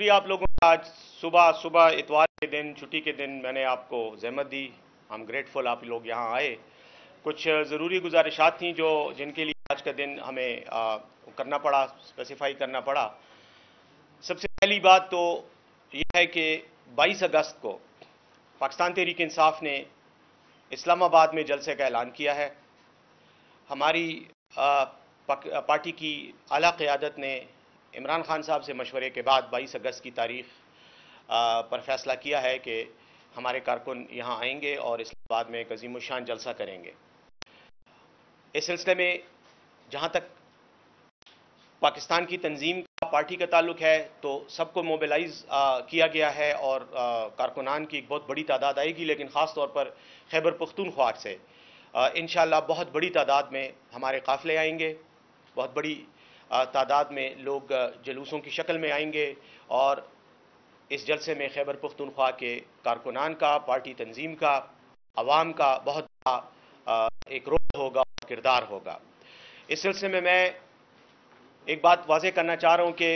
شکریہ آپ لوگوں کا۔ آج صبح صبح اتوار کے دن، چھٹی کے دن میں نے آپ کو زحمت دی۔ ہم گریٹفل آپ لوگ یہاں آئے۔ کچھ ضروری گزارشات تھیں جو جن کے لیے آج کا دن ہمیں کرنا پڑا اسپیسیفائی کرنا پڑا۔ سب سے پہلی بات تو یہ ہے کہ بائیس اگست کو پاکستان تحریک انصاف نے اسلام آباد میں جلسے کا اعلان کیا ہے۔ ہماری پارٹی کی اعلیٰ قیادت نے عمران خان صاحب سے مشورے کے بعد بائیس اگست کی تاریخ پر فیصلہ کیا ہے کہ ہمارے کارکن یہاں آئیں گے اور اسلام آباد میں ایک عظیم الشان جلسہ کریں گے۔ اس سلسلے میں جہاں تک پاکستان کی تنظیم کا پارٹی کا تعلق ہے تو سب کو موبلائز کیا گیا ہے اور کارکنان کی ایک بہت بڑی تعداد آئے گی، لیکن خاص طور پر خیبر پختونخوا سے۔ انشاءاللہ بہت بڑی تعداد میں ہمارے قافلے آئیں گے، بہت بڑی تعداد میں لوگ جلوسوں کی شکل میں آئیں گے اور اس جلسے میں خیبر پختونخوا کے کارکنان کا، پارٹی تنظیم کا، عوام کا بہت بڑا ایک رول ہوگا کردار ہوگا۔ اس سلسلے میں میں ایک بات واضح کرنا چاہ رہا ہوں کہ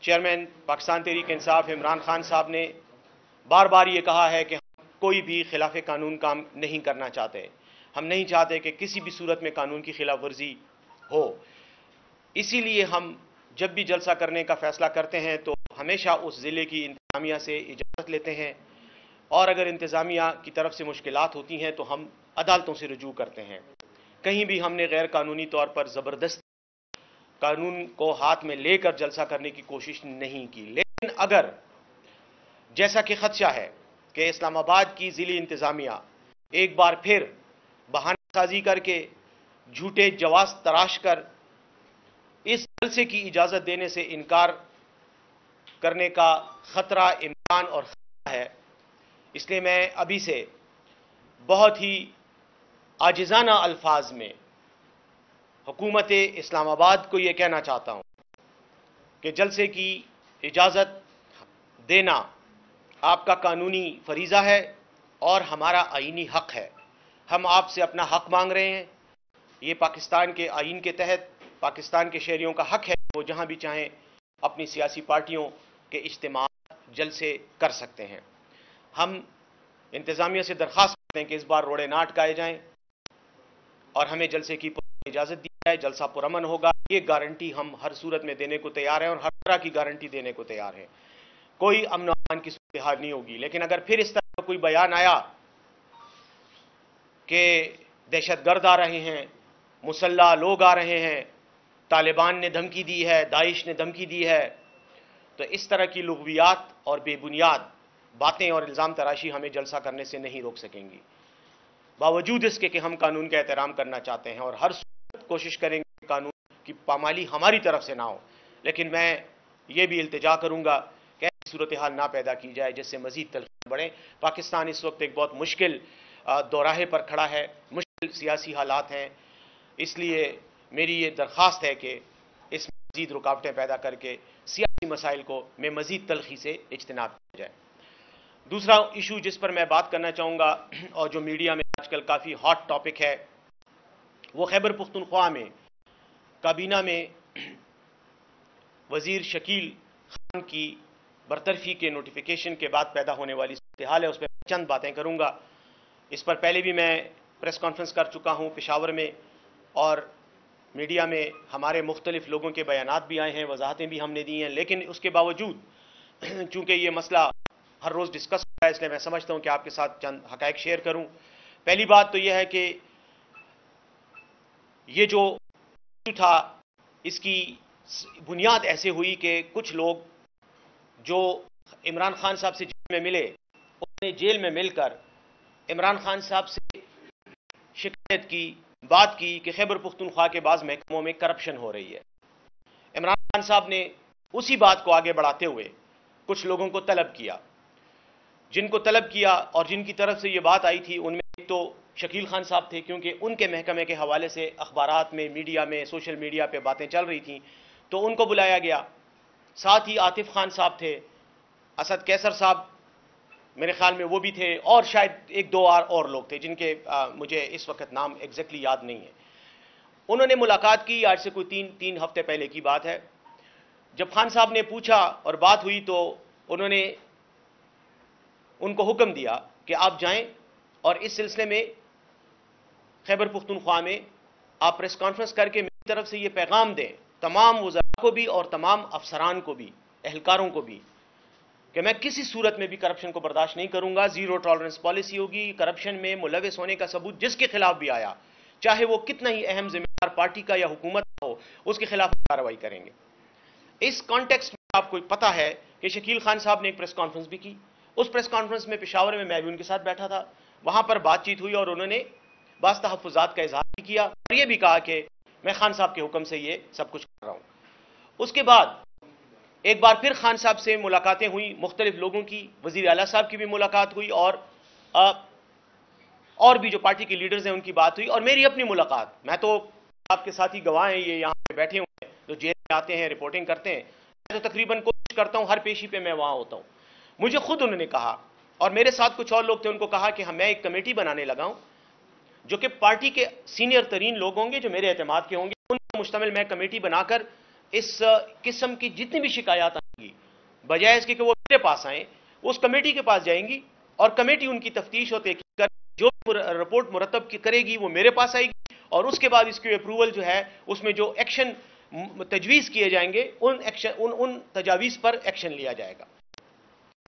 چیئرمین پاکستان تحریک انصاف عمران خان صاحب نے بار بار یہ کہا ہے کہ ہم کوئی بھی خلاف قانون کام نہیں کرنا چاہتے۔ ہم نہیں چاہتے کہ کسی بھی صورت میں قانون کی خلاف ورزی ہو۔ اسی لیے ہم جب بھی جلسہ کرنے کا فیصلہ کرتے ہیں تو ہمیشہ اس ضلع کی انتظامیہ سے اجازت لیتے ہیں۔ اور اگر انتظامیہ کی طرف سے مشکلات ہوتی ہیں تو ہم عدالتوں سے رجوع کرتے ہیں۔ کہیں بھی ہم نے غیر قانونی طور پر زبردست قانون کو ہاتھ میں لے کر جلسہ کرنے کی کوشش نہیں کی۔ لیکن اگر جیسا کہ خدشہ ہے کہ اسلام آباد کی ضلع انتظامیہ ایک بار پھر بہانہ سازی کر کے جھوٹے جواز تراش کر اس جلسے کی اجازت دینے سے انکار کرنے کا خطرہ امکان اور خطرہ ہے۔ اس لیے میں ابھی سے بہت ہی آجزانہ الفاظ میں حکومت اسلام آباد کو یہ کہنا چاہتا ہوں کہ جلسے کی اجازت دینا آپ کا قانونی فریضہ ہے اور ہمارا آئینی حق ہے۔ ہم آپ سے اپنا حق مانگ رہے ہیں۔ یہ پاکستان کے آئین کے تحت پاکستان کے شہریوں کا حق ہے، وہ جہاں بھی چاہیں اپنی سیاسی پارٹیوں کے اجتماع جلسے کر سکتے ہیں۔ ہم انتظامیہ سے درخواست کرتے ہیں کہ اس بار روڑے ناٹ گائے جائیں اور ہمیں جلسے کی اجازت دی جائے، جلسہ پرامن ہوگا۔ یہ گارنٹی ہم ہر صورت میں دینے کو تیار ہیں اور ہر طرح کی گارنٹی دینے کو تیار ہیں۔ کوئی امن و امان کی صورتحال نہیں ہوگی، لیکن اگر پھر اس طرح کا کوئی بیان آیا کہ دہشت گرد آ رہے ہیں، مسلح لوگ آ رہے ہیں طالبان نے دھمکی دی ہے، داعش نے دھمکی دی ہے۔ تو اس طرح کی لغویات اور بے بنیاد باتیں اور الزام تراشی ہمیں جلسہ کرنے سے نہیں روک سکیں گی۔ باوجود اس کے کہ ہم قانون کا احترام کرنا چاہتے ہیں اور ہر کوشش کریں گے قانون کی پامالی ہماری طرف سے نہ ہو۔ لیکن میں یہ بھی التجا کروں گا کہ ایسی صورتحال نہ پیدا کی جائے جس سے مزید تلخی بڑھیں پاکستان اس وقت ایک بہت مشکل دوراہے پر کھڑا ہے۔ مشکل سیاسی حالات ہیں۔ اس لیے میری یہ درخواست ہے کہ اس میں مزید رکاوٹیں پیدا کر کے سیاسی مسائل کو میں مزید تلخی سے اجتناب کیا جائے۔ دوسرا ایشو جس پر میں بات کرنا چاہوں گا اور جو میڈیا میں آج کل کافی ہاٹ ٹاپک ہے، وہ خیبر پختونخوا میں کابینہ میں وزیر شکیل خان کی برطرفی کے نوٹیفیکیشن کے بعد پیدا ہونے والی صورتحال ہے، اس میں چند باتیں کروں گا۔ اس پر پہلے بھی میں پریس کانفرنس کر چکا ہوں پشاور میں اور میڈیا میں ہمارے مختلف لوگوں کے بیانات بھی آئے ہیں، وضاحتیں بھی ہم نے دی ہیں، لیکن اس کے باوجود چونکہ یہ مسئلہ ہر روز ڈسکس ہو رہا ہے، اس لیے میں سمجھتا ہوں کہ آپ کے ساتھ چند حقائق شیئر کروں۔ پہلی بات تو یہ ہے کہ یہ جو تھا، اس کی بنیاد ایسے ہوئی کہ کچھ لوگ جو عمران خان صاحب سے جیل میں ملے انہوں نے جیل میں مل کر عمران خان صاحب سے شکایت کی۔ بات کی کہ خیبر پختونخوا کے بعض محکموں میں کرپشن ہو رہی ہے۔ عمران خان صاحب نے اسی بات کو آگے بڑھاتے ہوئے کچھ لوگوں کو طلب کیا۔ جن کو طلب کیا اور جن کی طرف سے یہ بات آئی تھی، ان میں تو شکیل خان صاحب تھے، کیونکہ ان کے محکمے کے حوالے سے اخبارات میں، میڈیا میں، سوشل میڈیا پہ باتیں چل رہی تھیں۔ تو ان کو بلایا گیا۔ ساتھ ہی عاطف خان صاحب تھے، اسد کیسر صاحب میرے خیال میں وہ بھی تھے اور شاید ایک دو اور لوگ تھے جن کے مجھے اس وقت نام ایگزیکٹلی یاد نہیں ہے۔ انہوں نے ملاقات کی، آج سے کوئی تین تین ہفتے پہلے کی بات ہے۔ جب خان صاحب نے پوچھا اور بات ہوئی تو انہوں نے ان کو حکم دیا کہ آپ جائیں اور اس سلسلے میں خیبر پختونخوا میں آپ پریس کانفرنس کر کے میری طرف سے یہ پیغام دیں، تمام وزراء کو بھی اور تمام افسران کو بھی، اہلکاروں کو بھی۔ کہ میں کسی صورت میں بھی کرپشن کو برداشت نہیں کروں گا زیرو ٹالرنس پالیسی ہوگی کرپشن میں ملوث ہونے کا ثبوت جس کے خلاف بھی آیا، چاہے وہ کتنا ہی اہم ذمہ دار پارٹی کا یا حکومت ہو، اس کے خلاف کارروائی کریں گے۔ اس کانٹیکس میں آپ کو پتا ہے کہ شکیل خان صاحب نے ایک پریس کانفرنس بھی کی۔ اس پریس کانفرنس میں پشاور میں میں بھی ان کے ساتھ بیٹھا تھا۔ وہاں پر بات چیت ہوئی اور انہوں نے بعض تحفظات کا اظہار بھی کیا اور یہ بھی کہا کہ میں خان صاحب کے حکم سے یہ سب کچھ کر رہا ہوں۔ اس کے بعد ایک بار پھر خان صاحب سے ملاقاتیں ہوئی مختلف لوگوں کی، وزیر اعلیٰ صاحب کی بھی ملاقات ہوئی اور اور بھی جو پارٹی کے لیڈرز ہیں ان کی بات ہوئی اور میری اپنی ملاقات۔ میں تو آپ کے ساتھ ہی گواہ ہیں، یہ یہاں پہ بیٹھے ہوئے ہیں، جو جیل میں آتے ہیں رپورٹنگ کرتے ہیں۔ میں تو تقریباً کوشش کرتا ہوں، ہر پیشی پہ میں وہاں ہوتا ہوں۔ مجھے خود انہوں نے کہا اور میرے ساتھ کچھ اور لوگ تھے، ان کو کہا کہ میں ایک کمیٹی بنانے لگا ہوں، جو کہ پارٹی کے سینئر ترین لوگ ہوں گے، جو میرے اعتماد کے ہوں گے، ان کو مشتمل میں کمیٹی بنا کر اس قسم کی جتنی بھی شکایات آئیں گی، بجائے اس کے کہ وہ میرے پاس آئیں اس کمیٹی کے پاس جائیں گی اور کمیٹی ان کی تفتیش ہوتے کر جو رپورٹ مرتب کرے گی، وہ میرے پاس آئے گی اور اس کے بعد اس کی اپروول جو ہے، اس میں جو ایکشن تجویز کیے جائیں گے، ان ایکشن، ان ان تجاویز پر ایکشن لیا جائے گا۔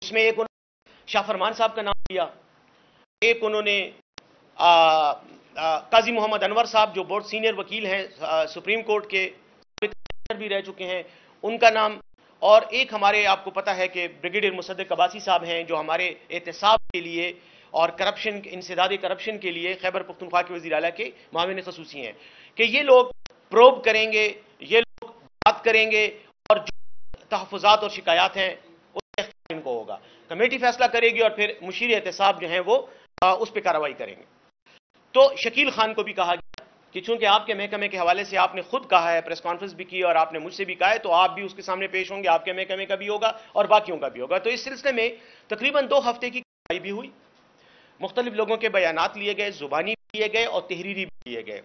اس میں ایک انہوں نے شاہ فرمان صاحب کا نام لیا، ایک انہوں نے قاضی محمد انور صاحب جو بہت سینئر وکیل ہیں سپریم کورٹ کے بھی رہ چکے ہیں۔ ان کا نام اور ایک ہمارے آپ کو پتا ہے کہ بریگیڈیئر مصدق عباسی صاحب ہیں جو ہمارے احتساب کے لیے اور کرپشن انسداد کرپشن کے لیے خیبر پختونخوا کے وزیر اعلیٰ کے معاون خصوصی ہیں۔ کہ یہ لوگ پروب کریں گے، یہ لوگ بات کریں گے اور جو تحفظات اور شکایات ہیں، اس ان کو ہوگا۔ کمیٹی فیصلہ کرے گی اور پھر مشیر احتساب جو ہیں وہ اس پہ کارروائی کریں گے۔ تو شکیل خان کو بھی کہا گیا۔ کہ چونکہ آپ کے محکمے کے حوالے سے آپ نے خود کہا ہے پریس کانفرنس بھی کی اور آپ نے مجھ سے بھی کہا ہے، تو آپ بھی اس کے سامنے پیش ہوں گے۔ آپ کے محکمے کا بھی ہوگا اور باقیوں کا بھی ہوگا۔ تو اس سلسلے میں تقریباً دو ہفتے کی کارروائی بھی ہوئی۔ مختلف لوگوں کے بیانات لیے گئے، زبانی بھی لیے گئے اور تحریری بھی لیے گئے۔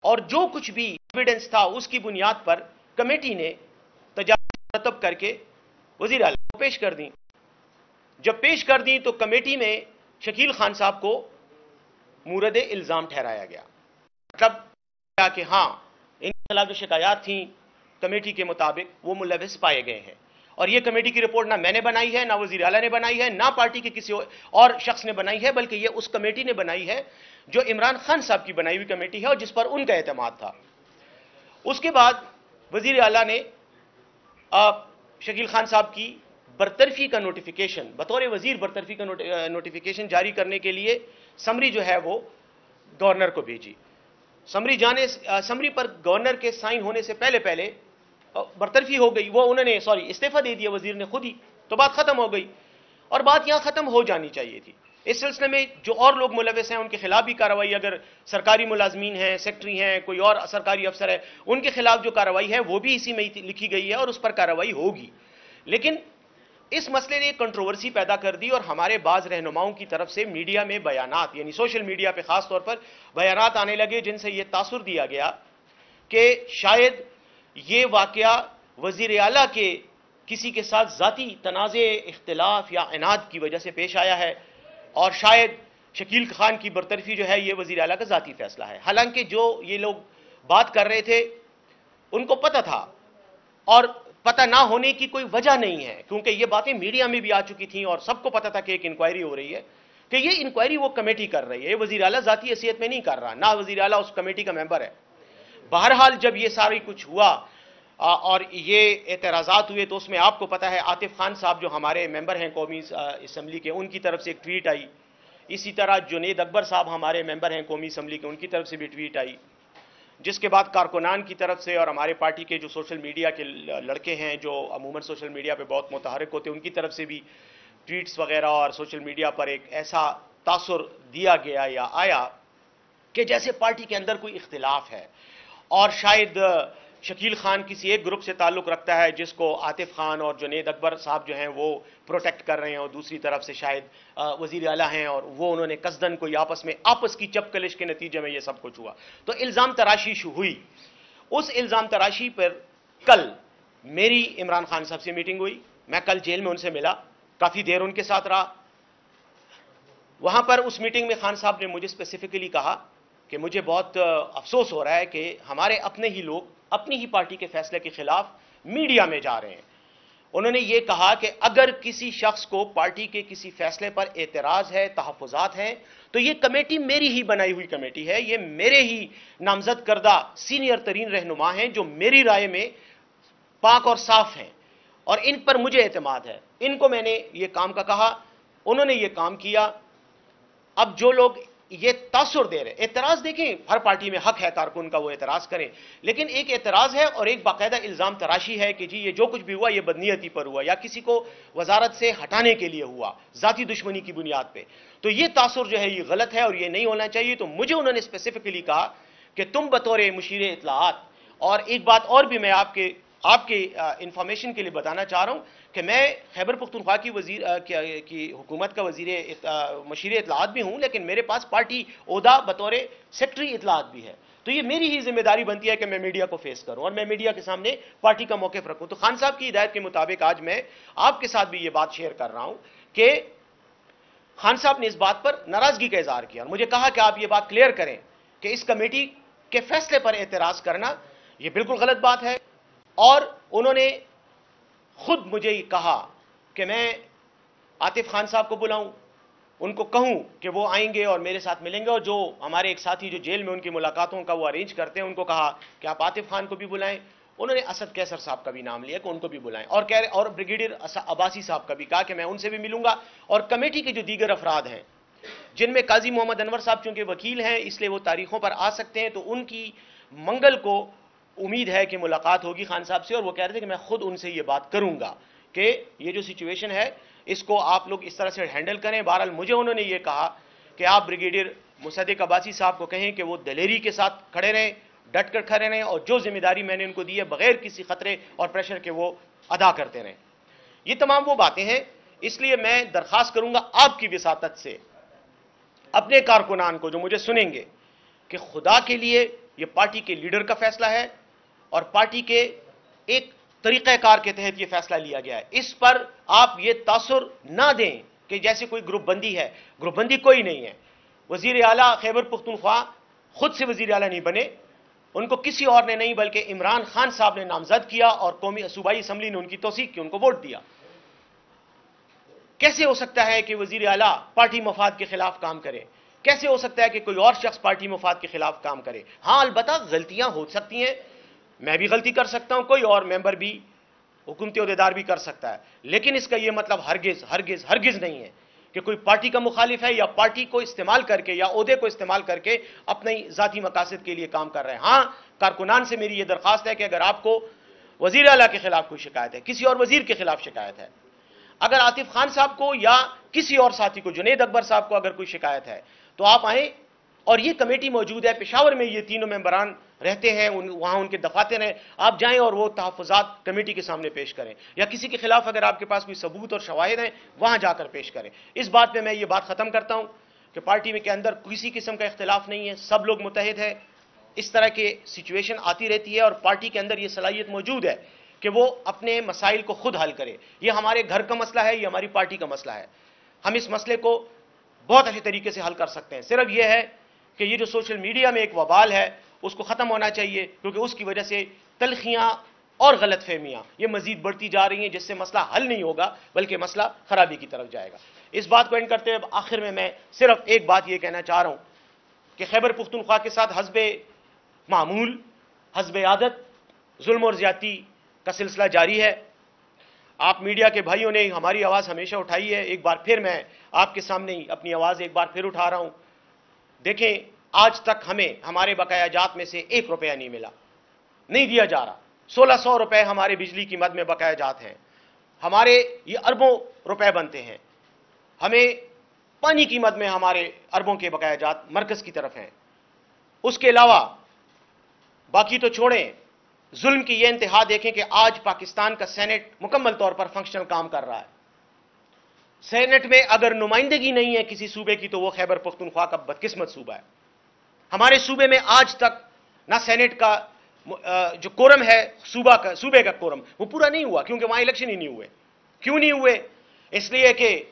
اور جو کچھ بھی ایویڈنس تھا، اس کی بنیاد پر کمیٹی نے تجاوز مرتب کر کے وزیر اعلیٰ کو پیش کر دیں جب پیش کر دیں تو کمیٹی میں شکیل خان صاحب کو مورد الزام ٹھہرایا گیا۔ مطلب کیا کہ ہاں ان خلاف جو شکایات تھیں کمیٹی کے مطابق، وہ ملوث پائے گئے ہیں۔ اور یہ کمیٹی کی رپورٹ نہ میں نے بنائی ہے، نہ وزیر اعلیٰ نے بنائی ہے، نہ پارٹی کے کسی اور شخص نے بنائی ہے، بلکہ یہ اس کمیٹی نے بنائی ہے جو عمران خان صاحب کی بنائی ہوئی کمیٹی ہے اور جس پر ان کا اعتماد تھا۔ اس کے بعد وزیر اعلیٰ نے شکیل خان صاحب کی برطرفی کا نوٹیفیکیشن بطور وزیر برطرفی کا نوٹیفیکیشن جاری کرنے کے لیے سمری جو ہے وہ گورنر کو بھیجی۔ سمری جانے سمری پر گورنر کے سائن ہونے سے پہلے پہلے برطرفی ہو گئی، وہ انہوں نے سوری، استعفیٰ دے دیا وزیر نے خود ہی، تو بات ختم ہو گئی۔ اور بات یہاں ختم ہو جانی چاہیے تھی۔ اس سلسلے میں جو اور لوگ ملوث ہیں، ان کے خلاف بھی کارروائی، اگر سرکاری ملازمین ہیں، سیکٹری ہیں، کوئی اور سرکاری افسر ہے، ان کے خلاف جو کارروائی ہے، وہ بھی اسی میں لکھی گئی ہے اور اس پر کارروائی ہوگی۔ لیکن اس مسئلے نے کنٹروورسی پیدا کر دی اور ہمارے بعض رہنماؤں کی طرف سے میڈیا میں بیانات یعنی سوشل میڈیا پہ خاص طور پر بیانات آنے لگے جن سے یہ تاثر دیا گیا کہ شاید یہ واقعہ وزیر اعلیٰ کے کسی کے ساتھ ذاتی تنازع، اختلاف یا اناد کی وجہ سے پیش آیا ہے اور شاید شکیل خان کی برطرفی جو ہے یہ وزیر اعلیٰ کا ذاتی فیصلہ ہے۔ حالانکہ جو یہ لوگ بات کر رہے تھے، ان کو پتہ تھا اور پتہ نہ ہونے کی کوئی وجہ نہیں ہے۔ کیونکہ یہ باتیں میڈیا میں بھی آ چکی تھیں اور سب کو پتہ تھا کہ ایک انکوائری ہو رہی ہے کہ یہ انکوائری وہ کمیٹی کر رہی ہے۔ یہ وزیر اعلیٰ ذاتی حیثیت میں نہیں کر رہا۔ نہ وزیر اعلیٰ اس کمیٹی کا ممبر ہے۔ بہرحال جب یہ ساری کچھ ہوا اور یہ اعتراضات ہوئے تو اس میں آپ کو پتا ہے، عاطف خان صاحب جو ہمارے ممبر ہیں قومی اسمبلی کے، ان کی طرف سے ایک ٹویٹ آئی۔ اسی طرح جنید اکبر صاحب ہمارے ممبر ہیں قومی اسمبلی کے، ان کی طرف سے بھی ٹویٹ آئی۔ جس کے بعد کارکنان کی طرف سے اور ہمارے پارٹی کے جو سوشل میڈیا کے لڑکے ہیں، جو عموماً سوشل میڈیا پہ بہت متحرک ہوتے ہیں، ان کی طرف سے بھی ٹویٹس وغیرہ اور سوشل میڈیا پر ایک ایسا تاثر دیا گیا یا آیا کہ جیسے پارٹی کے اندر کوئی اختلاف ہے۔ اور شاید شکیل خان کسی ایک گروپ سے تعلق رکھتا ہے جس کو عاطف خان اور جنید اکبر صاحب جو ہیں وہ پروٹیکٹ کر رہے ہیں اور دوسری طرف سے شاید وزیر اعلیٰ ہیں اور وہ انہوں نے قصدن کوئی آپس میں، آپس کی چپ کلش کے نتیجے میں یہ سب کچھ ہوا۔ تو الزام تراشی ہوئی۔ اس الزام تراشی پر کل میری عمران خان صاحب سے میٹنگ ہوئی۔ میں کل جیل میں ان سے ملا۔ کافی دیر ان کے ساتھ رہا۔ وہاں پر اس میٹنگ میں خان صاحب نے مجھے اسپیسیفکلی کہا کہ مجھے بہت افسوس ہو رہا ہے کہ ہمارے اپنے ہی لوگ اپنی ہی پارٹی کے فیصلے کے خلاف میڈیا میں جا رہے ہیں۔ انہوں نے یہ کہا کہ اگر کسی شخص کو پارٹی کے کسی فیصلے پر اعتراض ہے، تحفظات ہیں، تو یہ کمیٹی میری ہی بنائی ہوئی کمیٹی ہے۔ یہ میرے ہی نامزد کردہ سینئر ترین رہنما ہیں جو میری رائے میں پاک اور صاف ہیں۔ اور ان پر مجھے اعتماد ہے۔ ان کو میں نے یہ کام کا کہا، انہوں نے یہ کام کیا۔ اب جو لوگ یہ تاثر دے رہے اعتراض دیکھیں، ہر پارٹی میں حق ہے کارکن کا وہ اعتراض کریں۔ لیکن ایک اعتراض ہے اور ایک باقاعدہ الزام تراشی ہے کہ جی یہ جو کچھ بھی ہوا، یہ بدنیتی پر ہوا یا کسی کو وزارت سے ہٹانے کے لیے ہوا، ذاتی دشمنی کی بنیاد پہ۔ تو یہ تاثر جو ہے، یہ غلط ہے اور یہ نہیں ہونا چاہیے۔ تو مجھے انہوں نے اسپیسیفکلی کہا کہ تم بطور مشیر اطلاعات، اور ایک بات اور بھی میں آپ کے آپ کے انفارمیشن کے لیے بتانا چاہ رہا ہوں۔ کہ میں خیبر پختونخوا کی وزیر کی حکومت کا وزیر مشیر اطلاعات بھی ہوں، لیکن میرے پاس پارٹی عہدہ بطور سیکٹری اطلاعات بھی ہے۔ تو یہ میری ہی ذمہ داری بنتی ہے کہ میں میڈیا کو فیس کروں اور میں میڈیا کے سامنے پارٹی کا موقف رکھوں۔ تو خان صاحب کی ہدایت کے مطابق آج میں آپ کے ساتھ بھی یہ بات شیئر کر رہا ہوں کہ خان صاحب نے اس بات پر ناراضگی کا اظہار کیا اور مجھے کہا کہ آپ یہ بات کلیئر کریں کہ اس کمیٹی کے فیصلے پر اعتراض کرنا یہ بالکل غلط بات ہے اور انہوں نے خود مجھے یہ کہا کہ میں عاطف خان صاحب کو بلاؤں، ان کو کہوں کہ وہ آئیں گے اور میرے ساتھ ملیں گے اور جو ہمارے ایک ساتھی جو جیل میں ان کی ملاقاتوں کا وہ ارینج کرتے ہیں، ان کو کہا کہ آپ عاطف خان کو بھی بلائیں۔ انہوں نے اسد کیسر صاحب کا بھی نام لیا کہ ان کو بھی بلائیں۔ اور کہہ رہے اور بریگیڈیئر عباسی صاحب کا بھی کہا کہ میں ان سے بھی ملوں گا۔ اور کمیٹی کے جو دیگر افراد ہیں، جن میں قاضی محمد انور صاحب چونکہ وکیل ہیں، اس لیے وہ تاریخوں پر آ سکتے ہیں، تو ان کی منگل کو امید ہے کہ ملاقات ہوگی خان صاحب سے اور وہ کہہ رہے تھے کہ میں خود ان سے یہ بات کروں گا کہ یہ جو سچویشن ہے، اس کو آپ لوگ اس طرح سے ہینڈل کریں۔ بہرحال مجھے انہوں نے یہ کہا کہ آپ بریگیڈیئر مصدق عباسی صاحب کو کہیں کہ وہ دلیری کے ساتھ کھڑے رہیں، ڈٹ کر کھڑے رہیں اور جو ذمہ داری میں نے ان کو دی ہے بغیر کسی خطرے اور پریشر کے وہ ادا کرتے رہیں۔ یہ تمام وہ باتیں ہیں، اس لیے میں درخواست کروں گا آپ کی وساطت سے، اپنے کارکنان کو جو مجھے سنیں گے کہ خدا کے لیے یہ پارٹی کے لیڈر کا فیصلہ ہے اور پارٹی کے ایک طریقہ کار کے تحت یہ فیصلہ لیا گیا ہے۔ اس پر آپ یہ تاثر نہ دیں کہ جیسے کوئی گروپ بندی ہے۔ گروپ بندی کوئی نہیں ہے۔ وزیر اعلیٰ خیبر پختونخوا خود سے وزیر اعلیٰ نہیں بنے۔ ان کو کسی اور نے نہیں بلکہ عمران خان صاحب نے نامزد کیا اور قومی صوبائی اسمبلی نے ان کی توثیق کی، ان کو ووٹ دیا۔ کیسے ہو سکتا ہے کہ وزیر اعلیٰ پارٹی مفاد کے خلاف کام کرے؟ کیسے ہو سکتا ہے کہ کوئی اور شخص پارٹی مفاد کے خلاف کام کرے؟ ہاں البتہ غلطیاں ہو سکتی ہیں۔ میں بھی غلطی کر سکتا ہوں، کوئی اور ممبر بھی، حکومتی عہدیدار بھی کر سکتا ہے۔ لیکن اس کا یہ مطلب ہرگز ہرگز ہرگز نہیں ہے کہ کوئی پارٹی کا مخالف ہے یا پارٹی کو استعمال کر کے یا عہدے کو استعمال کر کے اپنے ذاتی مقاصد کے لیے کام کر رہے ہیں۔ ہاں کارکنان سے میری یہ درخواست ہے کہ اگر آپ کو وزیر اعلیٰ کے خلاف کوئی شکایت ہے، کسی اور وزیر کے خلاف شکایت ہے، اگر عاطف خان صاحب کو یا کسی اور ساتھی کو، جنید اکبر صاحب کو اگر کوئی شکایت ہے، تو آپ آئیں۔ اور یہ کمیٹی موجود ہے، پشاور میں یہ تینوں ممبران رہتے ہیں وہاں ان کے دفاتر ہیں۔ آپ جائیں اور وہ تحفظات کمیٹی کے سامنے پیش کریں۔ یا کسی کے خلاف اگر آپ کے پاس کوئی ثبوت اور شواہد ہیں، وہاں جا کر پیش کریں۔ اس بات پہ میں یہ بات ختم کرتا ہوں کہ پارٹی میں کے اندر کسی قسم کا اختلاف نہیں ہے۔ سب لوگ متحد ہیں۔ اس طرح کے سچویشن آتی رہتی ہے اور پارٹی کے اندر یہ صلاحیت موجود ہے کہ وہ اپنے مسائل کو خود حل کرے۔ یہ ہمارے گھر کا مسئلہ ہے، یہ ہماری پارٹی کا مسئلہ ہے۔ ہم اس مسئلے کو بہت اچھے طریقے سے حل کر سکتے ہیں۔ صرف یہ ہے کہ یہ جو سوشل میڈیا میں ایک وبال ہے اس کو ختم ہونا چاہیے، کیونکہ اس کی وجہ سے تلخیاں اور غلط فہمیاں، یہ مزید بڑھتی جا رہی ہیں، جس سے مسئلہ حل نہیں ہوگا، بلکہ مسئلہ خرابی کی طرف جائے گا۔ اس بات کو اینڈ کرتے ہوئے آخر میں میں صرف ایک بات یہ کہنا چاہ رہا ہوں کہ خیبر پختونخوا کے ساتھ حزب معمول، حزب عادت، ظلم اور زیادتی کا سلسلہ جاری ہے۔ آپ میڈیا کے بھائیوں نے ہماری آواز ہمیشہ اٹھائی ہے۔ ایک بار پھر میں آپ کے سامنے ہی اپنی آواز ایک بار پھر اٹھا رہا ہوں۔ دیکھیں آج تک ہمیں ہمارے بقایا جات میں سے ایک روپیہ نہیں ملا۔ نہیں دیا جا رہا۔ سولہ سو روپے ہمارے بجلی کی مد میں بقایا جات ہیں۔ ہمارے یہ اربوں روپے بنتے ہیں۔ ہمیں پانی کی مد میں ہمارے اربوں کے بقایا جات مرکز کی طرف ہیں۔ اس کے علاوہ باقی تو چھوڑیں۔ ظلم کی یہ انتہا دیکھیں کہ آج پاکستان کا سینٹ مکمل طور پر فنکشنل کام کر رہا ہے۔ سینٹ میں اگر نمائندگی نہیں ہے کسی صوبے کی تو وہ خیبر پختونخوا کا بدقسمت صوبہ ہے۔ ہمارے صوبے میں آج تک نہ سینٹ کا جو کورم ہے، صوبہ کا، صوبے کا کورم، وہ پورا نہیں ہوا، کیونکہ وہاں الیکشن ہی نہیں ہوئے۔ کیوں نہیں ہوئے؟ اس لیے کہ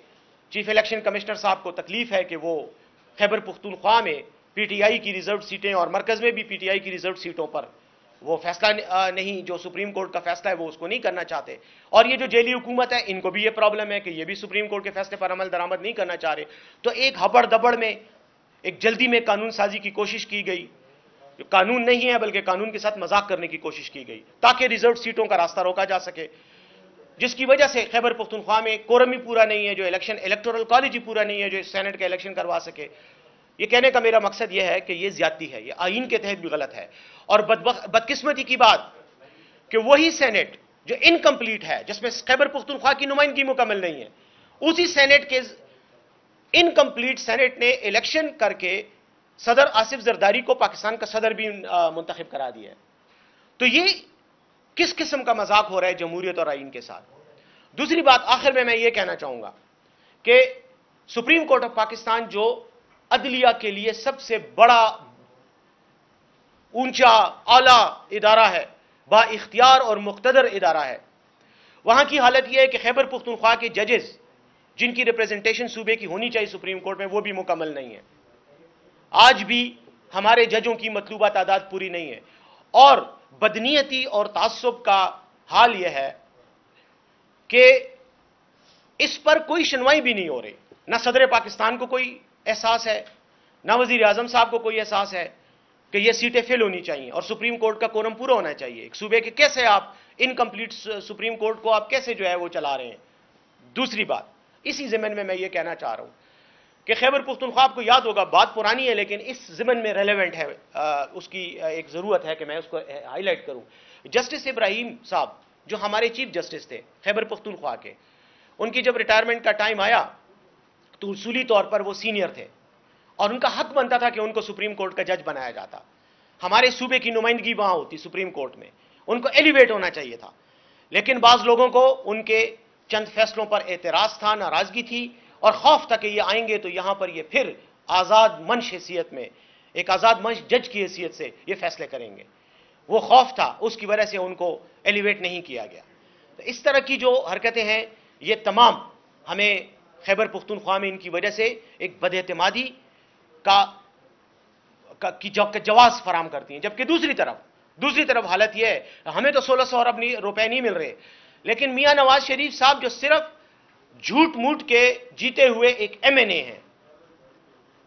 چیف الیکشن کمشنر صاحب کو تکلیف ہے کہ وہ خیبر پختونخوا میں پی ٹی آئی کی ریزرو سیٹیں اور مرکز میں بھی پی ٹی آئی کی ریزرو سیٹوں پر وہ فیصلہ نہیں، جو سپریم کورٹ کا فیصلہ ہے، وہ اس کو نہیں کرنا چاہتے۔ اور یہ جو جیلی حکومت ہے، ان کو بھی یہ پرابلم ہے کہ یہ بھی سپریم کورٹ کے فیصلے پر عمل درآمد نہیں کرنا چاہ رہے۔ تو ایک ہبڑ دبڑ میں ایک جلدی میں قانون سازی کی کوشش کی گئی۔ جو قانون نہیں ہے بلکہ قانون کے ساتھ مذاق کرنے کی کوشش کی گئی، تاکہ ریزرو سیٹوں کا راستہ روکا جا سکے۔ جس کی وجہ سے خیبر پختونخوا میں کورم ہی پورا نہیں ہے، جو الیکشن الیکٹورل کالج ہی پورا نہیں ہے، جو سینٹ کا الیکشن کروا سکے۔ یہ کہنے کا میرا مقصد یہ ہے کہ یہ زیادتی ہے، یہ آئین کے تحت بھی غلط ہے۔ اور بدقسمتی کی بات کہ وہی سینٹ جو انکمپلیٹ ہے، جس میں خیبر پختونخوا کی نمائندگی مکمل نہیں ہے، اسی سینٹ کے انکمپلیٹ سینٹ نے الیکشن کر کے صدر آصف زرداری کو پاکستان کا صدر بھی منتخب کرا دیا ہے۔ تو یہ کس قسم کا مذاق ہو رہا ہے جمہوریت اور آئین کے ساتھ؟ دوسری بات آخر میں میں یہ کہنا چاہوں گا کہ سپریم کورٹ آف پاکستان جو عدلیہ کے لیے سب سے بڑا اونچا اعلی ادارہ ہے، با اختیار اور مقتدر ادارہ ہے، وہاں کی حالت یہ ہے کہ خیبر پختونخوا کے ججز جن کی ریپرزنٹیشن صوبے کی ہونی چاہیے سپریم کورٹ میں، وہ بھی مکمل نہیں ہے۔ آج بھی ہمارے ججوں کی مطلوبہ تعداد پوری نہیں ہے۔ اور بدنیتی اور تعصب کا حال یہ ہے کہ اس پر کوئی شنوائی بھی نہیں ہو رہی۔ نہ صدر پاکستان کو کوئی احساس ہے، نہ وزیر اعظم صاحب کو کوئی احساس ہے کہ یہ سیٹیں فل ہونی چاہیے اور سپریم کورٹ کا کورم پورا ہونا چاہیے۔ ایک صوبے کے کیسے آپ انکمپلیٹ سپریم کورٹ کو آپ کیسے جو ہے وہ چلا رہے ہیں؟ دوسری بات اسی زمن میں میں یہ کہنا چاہ رہا ہوں کہ خیبر پختونخوا، آپ کو یاد ہوگا، بات پرانی ہے، لیکن اس زمن میں ریلیونٹ ہے اس کی ایک ضرورت ہے کہ میں اس کو ہائی لائٹ کروں۔ جسٹس ابراہیم صاحب، جو ہمارے چیف جسٹس تھے، خیبر پختونخوا کے، ان کی جب ریٹائرمنٹ کا ٹائم آیا، تو اصولی طور پر وہ سینئر تھے۔ اور ان کا حق بنتا تھا کہ ان کو سپریم کورٹ کا جج بنایا جاتا۔ ہمارے صوبے کی نمائندگی وہاں ہوتی سپریم کورٹ میں۔ ان کو ایلیویٹ ہونا چاہیے تھا۔ لیکن بعض لوگوں کو ان کے چند فیصلوں پر اعتراض تھا، ناراضگی تھی اور خوف تھا کہ یہ آئیں گے تو یہاں پر یہ پھر آزاد منش حیثیت میں، ایک آزاد منش جج کی حیثیت سے یہ فیصلے کریں گے۔ وہ خوف تھا، اس کی وجہ سے ان کو ایلیویٹ نہیں کیا گیا۔ تو اس طرح کی جو حرکتیں ہیں، یہ تمام ہمیں خیبر پختونخوا میں ان کی وجہ سے ایک بد اعتمادی کا جواز فراہم کرتی ہیں۔ جبکہ دوسری طرف دوسری طرف حالت یہ ہے، ہمیں تو سولہ سو ارب روپے نہیں مل رہے۔ لیکن میاں نواز شریف صاحب جو صرف جھوٹ موٹ کے جیتے ہوئے ایک ایم این اے ہیں،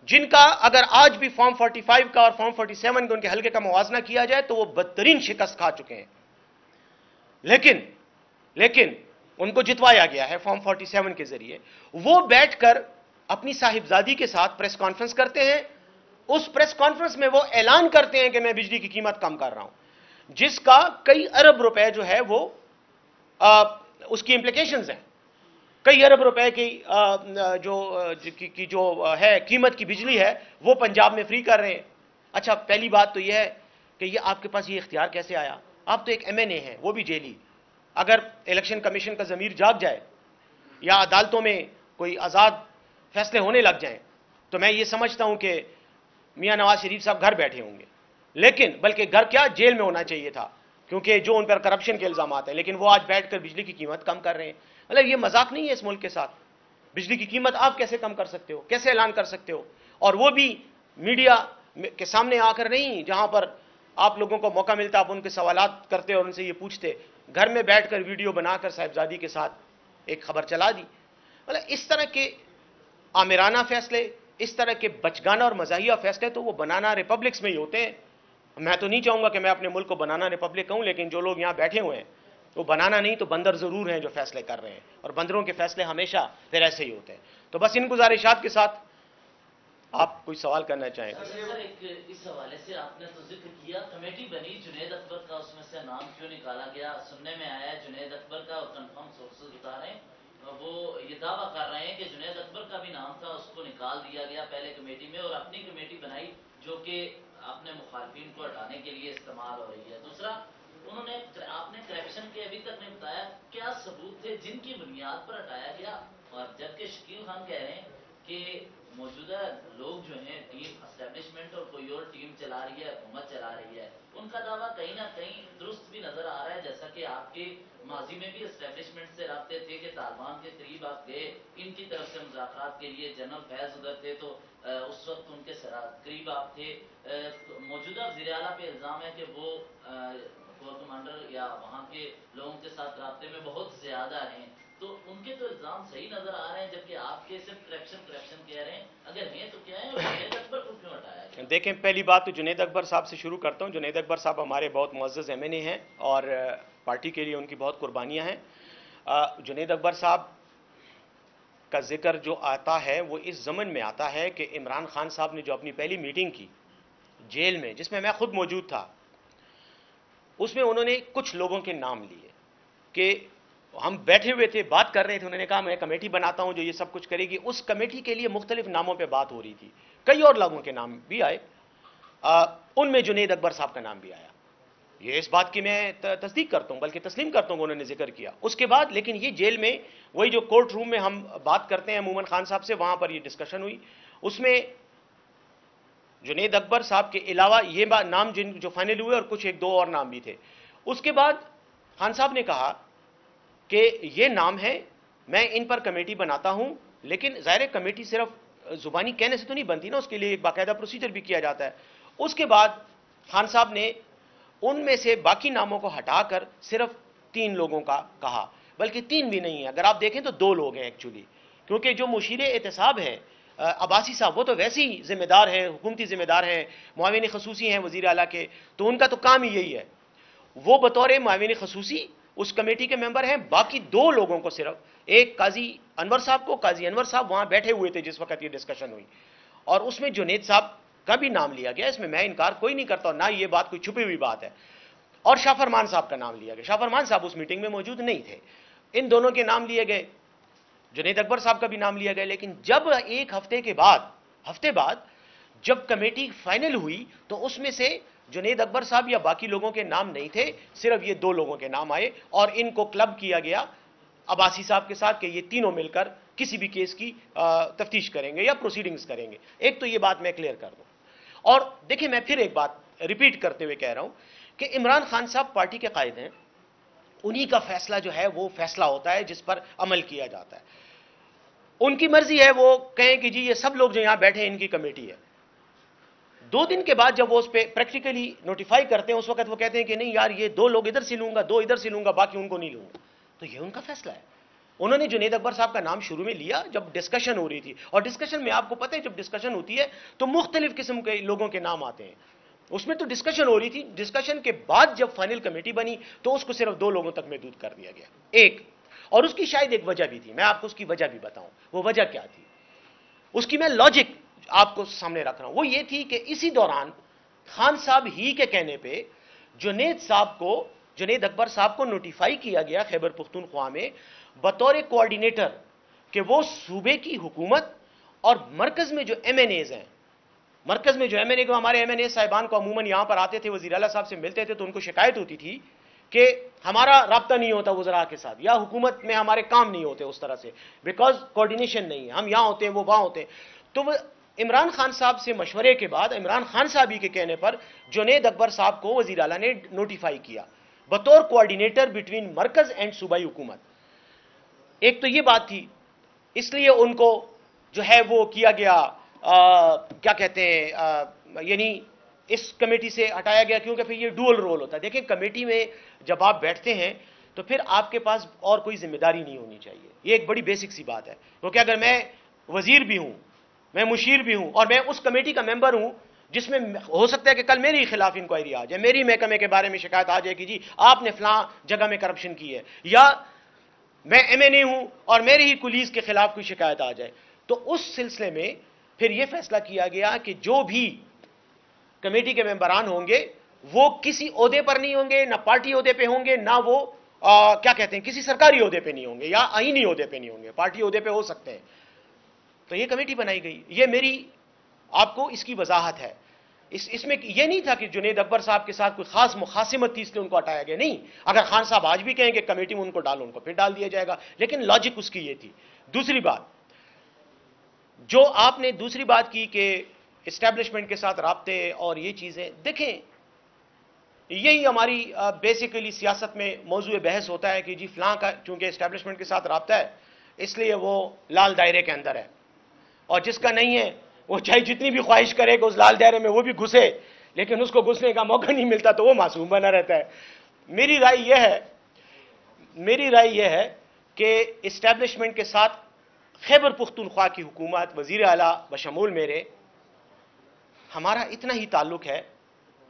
جن کا اگر آج بھی فارم 45 کا اور فارم 47 کا ان کے حلقے کا موازنہ کیا جائے تو وہ بدترین شکست کھا چکے ہیں۔ لیکن لیکن ان کو جتوایا گیا ہے فارم 47 کے ذریعے۔ وہ بیٹھ کر اپنی صاحبزادی کے ساتھ پریس کانفرنس کرتے ہیں۔ اس پریس کانفرنس میں وہ اعلان کرتے ہیں کہ میں بجلی کی قیمت کم کر رہا ہوں۔ جس کا کئی ارب روپے جو ہے وہ اس کی امپلیکیشنز ہیں۔ کئی ارب روپے کی جو ہے، قیمت کی بجلی ہے، وہ پنجاب میں فری کر رہے ہیں۔ اچھا پہلی بات تو یہ ہے کہ یہ آپ کے پاس یہ اختیار کیسے آیا؟ آپ تو ایک ایم این اے ہیں، وہ بھی جیلی۔ اگر الیکشن کمیشن کا ضمیر جاگ جائے یا عدالتوں میں کوئی آزاد فیصلے ہونے لگ جائیں، تو میں یہ سمجھتا ہوں کہ میاں نواز شریف صاحب گھر بیٹھے ہوں گے۔ لیکن بلکہ گھر کیا؟ جیل میں ہونا چاہیے تھا۔ کیونکہ جو ان پر کرپشن کے الزامات ہیں، لیکن وہ آج بیٹھ کر بجلی کی قیمت کم کر رہے ہیں۔ مطلب یہ مذاق نہیں ہے اس ملک کے ساتھ۔ بجلی کی قیمت آپ کیسے کم کر سکتے ہو؟ کیسے اعلان کر سکتے ہو؟ اور وہ بھی میڈیا کے سامنے آ کر نہیں، جہاں پر آپ لوگوں کو موقع ملتا، آپ ان کے سوالات کرتے اور ان سے یہ پوچھتے۔ گھر میں بیٹھ کر ویڈیو بنا کر صاحبزادی کے ساتھ ایک خبر چلا دی۔ مطلب اس طرح کے آمرانہ فیصلے، اس طرح کے بچگانہ اور مزاحیہ فیصلے تو وہ بنانا ریپبلکس میں ہی ہوتے ہیں۔ میں تو نہیں چاہوں گا کہ میں اپنے ملک کو بنانا ریپبلک کہوں، لیکن جو لوگ یہاں بیٹھے ہوئے ہیں، وہ بنانا نہیں تو بندر ضرور ہیں جو فیصلے کر رہے ہیں، اور بندروں کے فیصلے ہمیشہ پھر ایسے ہی ہوتے ہیں۔ تو بس ان گزارشات کے ساتھ آپ کوئی سوال کرنا چاہیں۔ گے اس حوالے سے آپ نے تو ذکر کیا، کمیٹی بنی جنید اکبر کا، اس میں سے نام کیوں نکالا گیا؟ سننے میں آیا جنید اکبر کا کنفرم سورسز بتا رہے ہیں۔ وہ یہ دعویٰ کر رہے ہیں کہ جنید اکبر کا بھی نام تھا، اس کو نکال دیا گیا پہلے کمیٹی میں، اور اپنی کمیٹی بنائی جو کہ اپنے مخالفین کو ہٹانے کے لیے استعمال ہو رہی ہے۔ دوسرا، انہوں نے آپ نے کرپشن کے ابھی تک نہیں بتایا کیا ثبوت تھے جن کی بنیاد پر ہٹایا گیا؟ اور جبکہ شکیل خان کہہ رہے ہیں کہ موجودہ لوگ جو ہیں ٹیم اسٹیبلشمنٹ اور کوئی اور ٹیم چلا رہی ہے، حکومت چلا رہی ہے، ان کا دعویٰ کہیں نہ کہیں درست بھی نظر آ رہا ہے، جیسا کہ آپ کے ماضی میں بھی اسٹیبلشمنٹ سے رابطے تھے کہ طالبان کے قریب آپ گئے، ان کی طرف سے مذاکرات کے لیے جنرل فیض ادھر تھے، تو اس وقت ان کے قریب آپ تھے۔ موجودہ وزیر اعلیٰ پہ الزام ہے کہ وہ کور کمانڈر یا وہاں کے لوگوں کے ساتھ رابطے میں بہت زیادہ ہیں۔ تو ان کے تو الزام صحیح نظر آ رہے ہیں، جبکہ آپ کے صرف کریکشن کریکشن کہہ رہے ہیں۔ اگر ہیں تو کیا ہے جنید اکبر کو کیوں ہٹایا دیکھیں، پہلی بات تو جنید اکبر صاحب سے شروع کرتا ہوں۔ جنید اکبر صاحب ہمارے بہت معزز ایم این اے ہیں اور پارٹی کے لیے ان کی بہت قربانیاں ہیں۔ جنید اکبر صاحب کا ذکر جو آتا ہے، وہ اس زمن میں آتا ہے کہ عمران خان صاحب نے جو اپنی پہلی میٹنگ کی جیل میں، جس میں میں خود موجود تھا، اس میں انہوں نے کچھ لوگوں کے نام لیے کہ ہم بیٹھے ہوئے تھے، بات کر رہے تھے، انہوں نے کہا، میں کمیٹی بناتا ہوں جو یہ سب کچھ کرے گی۔ اس کمیٹی کے لیے مختلف ناموں پہ بات ہو رہی تھی۔ کئی اور لوگوں کے نام بھی آئے۔ ان میں جنید اکبر صاحب کا نام بھی آیا۔ یہ اس بات کی میں تصدیق کرتا ہوں، بلکہ تسلیم کرتا ہوں کہ انہوں نے ذکر کیا۔ اس کے بعد، لیکن یہ جیل میں، وہی جو کورٹ روم میں ہم بات کرتے ہیں مومن خان صاحب سے، وہاں پر یہ ڈسکشن ہوئی۔ اس میں جنید اکبر صاحب کے علاوہ یہ نام جن، جو فائنل ہوئے اور کچھ ایک دو اور نام بھی تھے۔ اس کے بعد خان صاحب نے کہا کہ یہ نام ہے، میں ان پر کمیٹی بناتا ہوں، لیکن ظاہر کمیٹی صرف زبانی کہنے سے تو نہیں بنتی نا، اس کے لیے ایک باقاعدہ پروسیجر بھی کیا جاتا ہے۔ اس کے بعد خان صاحب نے ان میں سے باقی ناموں کو ہٹا کر صرف تین لوگوں کا کہا، بلکہ تین بھی نہیں ہے۔ اگر آپ دیکھیں تو دو لوگ ہیں ایکچولی کیونکہ جو مشیر احتساب ہے، عباسی صاحب، وہ تو ویسے ہی ذمہ دار ہیں، حکومتی ذمہ دار ہیں، معاون خصوصی ہیں وزیر اعلیٰ کے، تو ان کا تو کام ہی یہی ہے۔ وہ بطور معاون خصوصی اس کمیٹی کے ممبر ہیں، باقی دو لوگوں کو صرف۔ ایک قاضی انور صاحب کو، قاضی انور صاحب وہاں بیٹھے ہوئے تھے جس وقت یہ ڈسکشن ہوئی۔ اور اس میں جنید صاحب کا بھی نام لیا گیا، اس میں میں انکار کوئی نہیں کرتا نہ یہ بات کوئی چھپی ہوئی بات ہے۔ اور شاہ فرمان صاحب کا نام لیا گیا۔ شاہ فرمان صاحب اس میٹنگ میں موجود نہیں تھے۔ ان دونوں کے نام لیے گئے۔ جنید اکبر صاحب کا بھی نام لیا گیا، لیکن جب ایک ہفتے کے بعد، ہفتے بعد جب کمیٹی فائنل ہوئی تو اس میں سے جنید اکبر صاحب یا باقی لوگوں کے نام نہیں تھے، صرف یہ دو لوگوں کے نام آئے اور ان کو کلب کیا گیا۔ عباسی صاحب کے ساتھ کہ یہ تینوں مل کر کسی بھی کیس کی تفتیش کریں گے یا پروسیڈنگز کریں گے۔ ایک تو یہ بات میں کلیئر کر دوں۔ اور دیکھیں، میں پھر ایک بات ریپیٹ کرتے ہوئے کہہ رہا ہوں کہ عمران خان صاحب پارٹی کے قائد ہیں۔ انہی کا فیصلہ جو ہے وہ فیصلہ ہوتا ہے جس پر عمل کیا جاتا ہے۔ ان کی مرضی ہے وہ کہیں کہ جی یہ سب لوگ جو یہاں بیٹھے ہیں، ان کی کمیٹی ہے۔ دو دن کے بعد جب وہ اس پہ پریکٹیکلی نوٹیفائی کرتے ہیں، اس وقت وہ کہتے ہیں کہ نہیں یار، یہ دو لوگ ادھر سے لوں گا، دو ادھر سے لوں گا، باقی ان کو نہیں لوں گا۔ تو یہ ان کا فیصلہ ہے۔ انہوں نے جنید اکبر صاحب کا نام شروع میں لیا جب ڈسکشن ہو رہی تھی۔ اور ڈسکشن میں آپ کو پتہ ہے، جب ڈسکشن ہوتی ہے تو مختلف قسم کے لوگوں کے نام آتے ہیں۔ اس میں تو ڈسکشن ہو رہی تھی۔ ڈسکشن کے بعد جب فائنل کمیٹی بنی تو اس کو صرف دو لوگوں تک محدود کر دیا گیا۔ ایک، اور اس کی شاید ایک وجہ بھی تھی۔ میں آپ کو اس کی وجہ بھی بتاؤں۔ وہ وجہ کیا تھی؟ اس کی میں لاجک آپ کو سامنے رکھ رہا ہوں وہ یہ تھی کہ اسی دوران خان صاحب ہی کے کہنے پہ جنید صاحب کو، جنید اکبر صاحب کو نوٹیفائی کیا گیا خیبر پختونخوا میں بطور کوارڈینیٹر کہ وہ صوبے کی حکومت اور مرکز میں جو ایم این ایز ہیں، مرکز میں جو ایم این اے کو ہمارے ایم این اے صاحبان کو عموماً یہاں پر آتے تھے، وزیر اعلیٰ صاحب سے ملتے تھے تو ان کو شکایت ہوتی تھی کہ ہمارا رابطہ نہیں ہوتا وزراء کے ساتھ، یا حکومت میں ہمارے کام نہیں ہوتے اس طرح سے بیکاز کوارڈینیشن نہیں ہے۔ ہم یہاں ہوتے ہیں، وہ وہاں ہوتے ہیں۔ تو وہ عمران خان صاحب سے مشورے کے بعد، عمران خان صاحب ہی کے کہنے پر جنید اکبر صاحب کو وزیر اعلیٰ نے نوٹیفائی کیا۔ بطور کوارڈینیٹر بٹوین مرکز اینڈ صوبائی حکومت۔ ایک تو یہ بات تھی، اس لیے ان کو جو ہے وہ کیا گیا کیا کہتے ہیں یعنی اس کمیٹی سے ہٹایا گیا کیونکہ پھر یہ ڈول رول ہوتا ہے۔ دیکھیں، کمیٹی میں جب آپ بیٹھتے ہیں تو پھر آپ کے پاس اور کوئی ذمہ داری نہیں ہونی چاہیے۔ یہ ایک بڑی بیسک سی بات ہے۔ کیونکہ اگر میں وزیر بھی ہوں میں مشیر بھی ہوں اور میں اس کمیٹی کا ممبر ہوں جس میں ہو سکتا ہے کہ کل میری خلاف انکوائری آ جائے، میری محکمے کے بارے میں شکایت آ جائے کہ جی آپ نے فلاں جگہ میں کرپشن کی ہے، یا میں ایم این اے ہوں اور میرے ہی پولیس کے خلاف کوئی شکایت آ جائے۔ تو اس سلسلے میں پھر یہ فیصلہ کیا گیا کہ جو بھی کمیٹی کے ممبران ہوں گے، وہ کسی عہدے پر نہیں ہوں گے، نہ پارٹی عہدے پہ ہوں گے، نہ وہ کیا کہتے ہیں، کسی سرکاری عہدے پہ نہیں ہوں گے یا آئینی عہدے پہ نہیں ہوں گے۔ پارٹی عہدے پہ ہو سکتے ہیں۔ تو یہ کمیٹی بنائی گئی۔ یہ میری آپ کو اس کی وضاحت ہے۔ اس اس میں یہ نہیں تھا کہ جنید اکبر صاحب کے ساتھ کوئی خاص مخاصمت تھی، اس لیے ان کو ہٹایا گیا۔ نہیں، اگر خان صاحب آج بھی کہیں کہ کمیٹی میں ان کو ڈالو ان کو پھر ڈال دیا جائے گا۔ لیکن لاجک اس کی یہ تھی۔ دوسری بات، جو آپ نے دوسری بات کی کہ اسٹیبلشمنٹ کے ساتھ رابطے اور یہ چیزیں، دیکھیں، یہی ہماری بیسیکلی سیاست میں موضوع بحث ہوتا ہے کہ جی فلاں کا، چونکہ اسٹیبلشمنٹ کے ساتھ رابطہ ہے، اس لیے وہ لال دائرے کے اندر ہے۔ اور جس کا نہیں ہے، وہ چاہے جتنی بھی خواہش کرے کہ اس لال دائرے میں وہ بھی گھسے، لیکن اس کو گھسنے کا موقع نہیں ملتا تو وہ معصوم بنا رہتا ہے۔ میری رائے یہ ہے، میری رائے یہ ہے کہ اسٹیبلشمنٹ کے ساتھ خیبر پختونخوا کی حکومت، وزیر اعلیٰ بشمول میرے، ہمارا اتنا ہی تعلق ہے،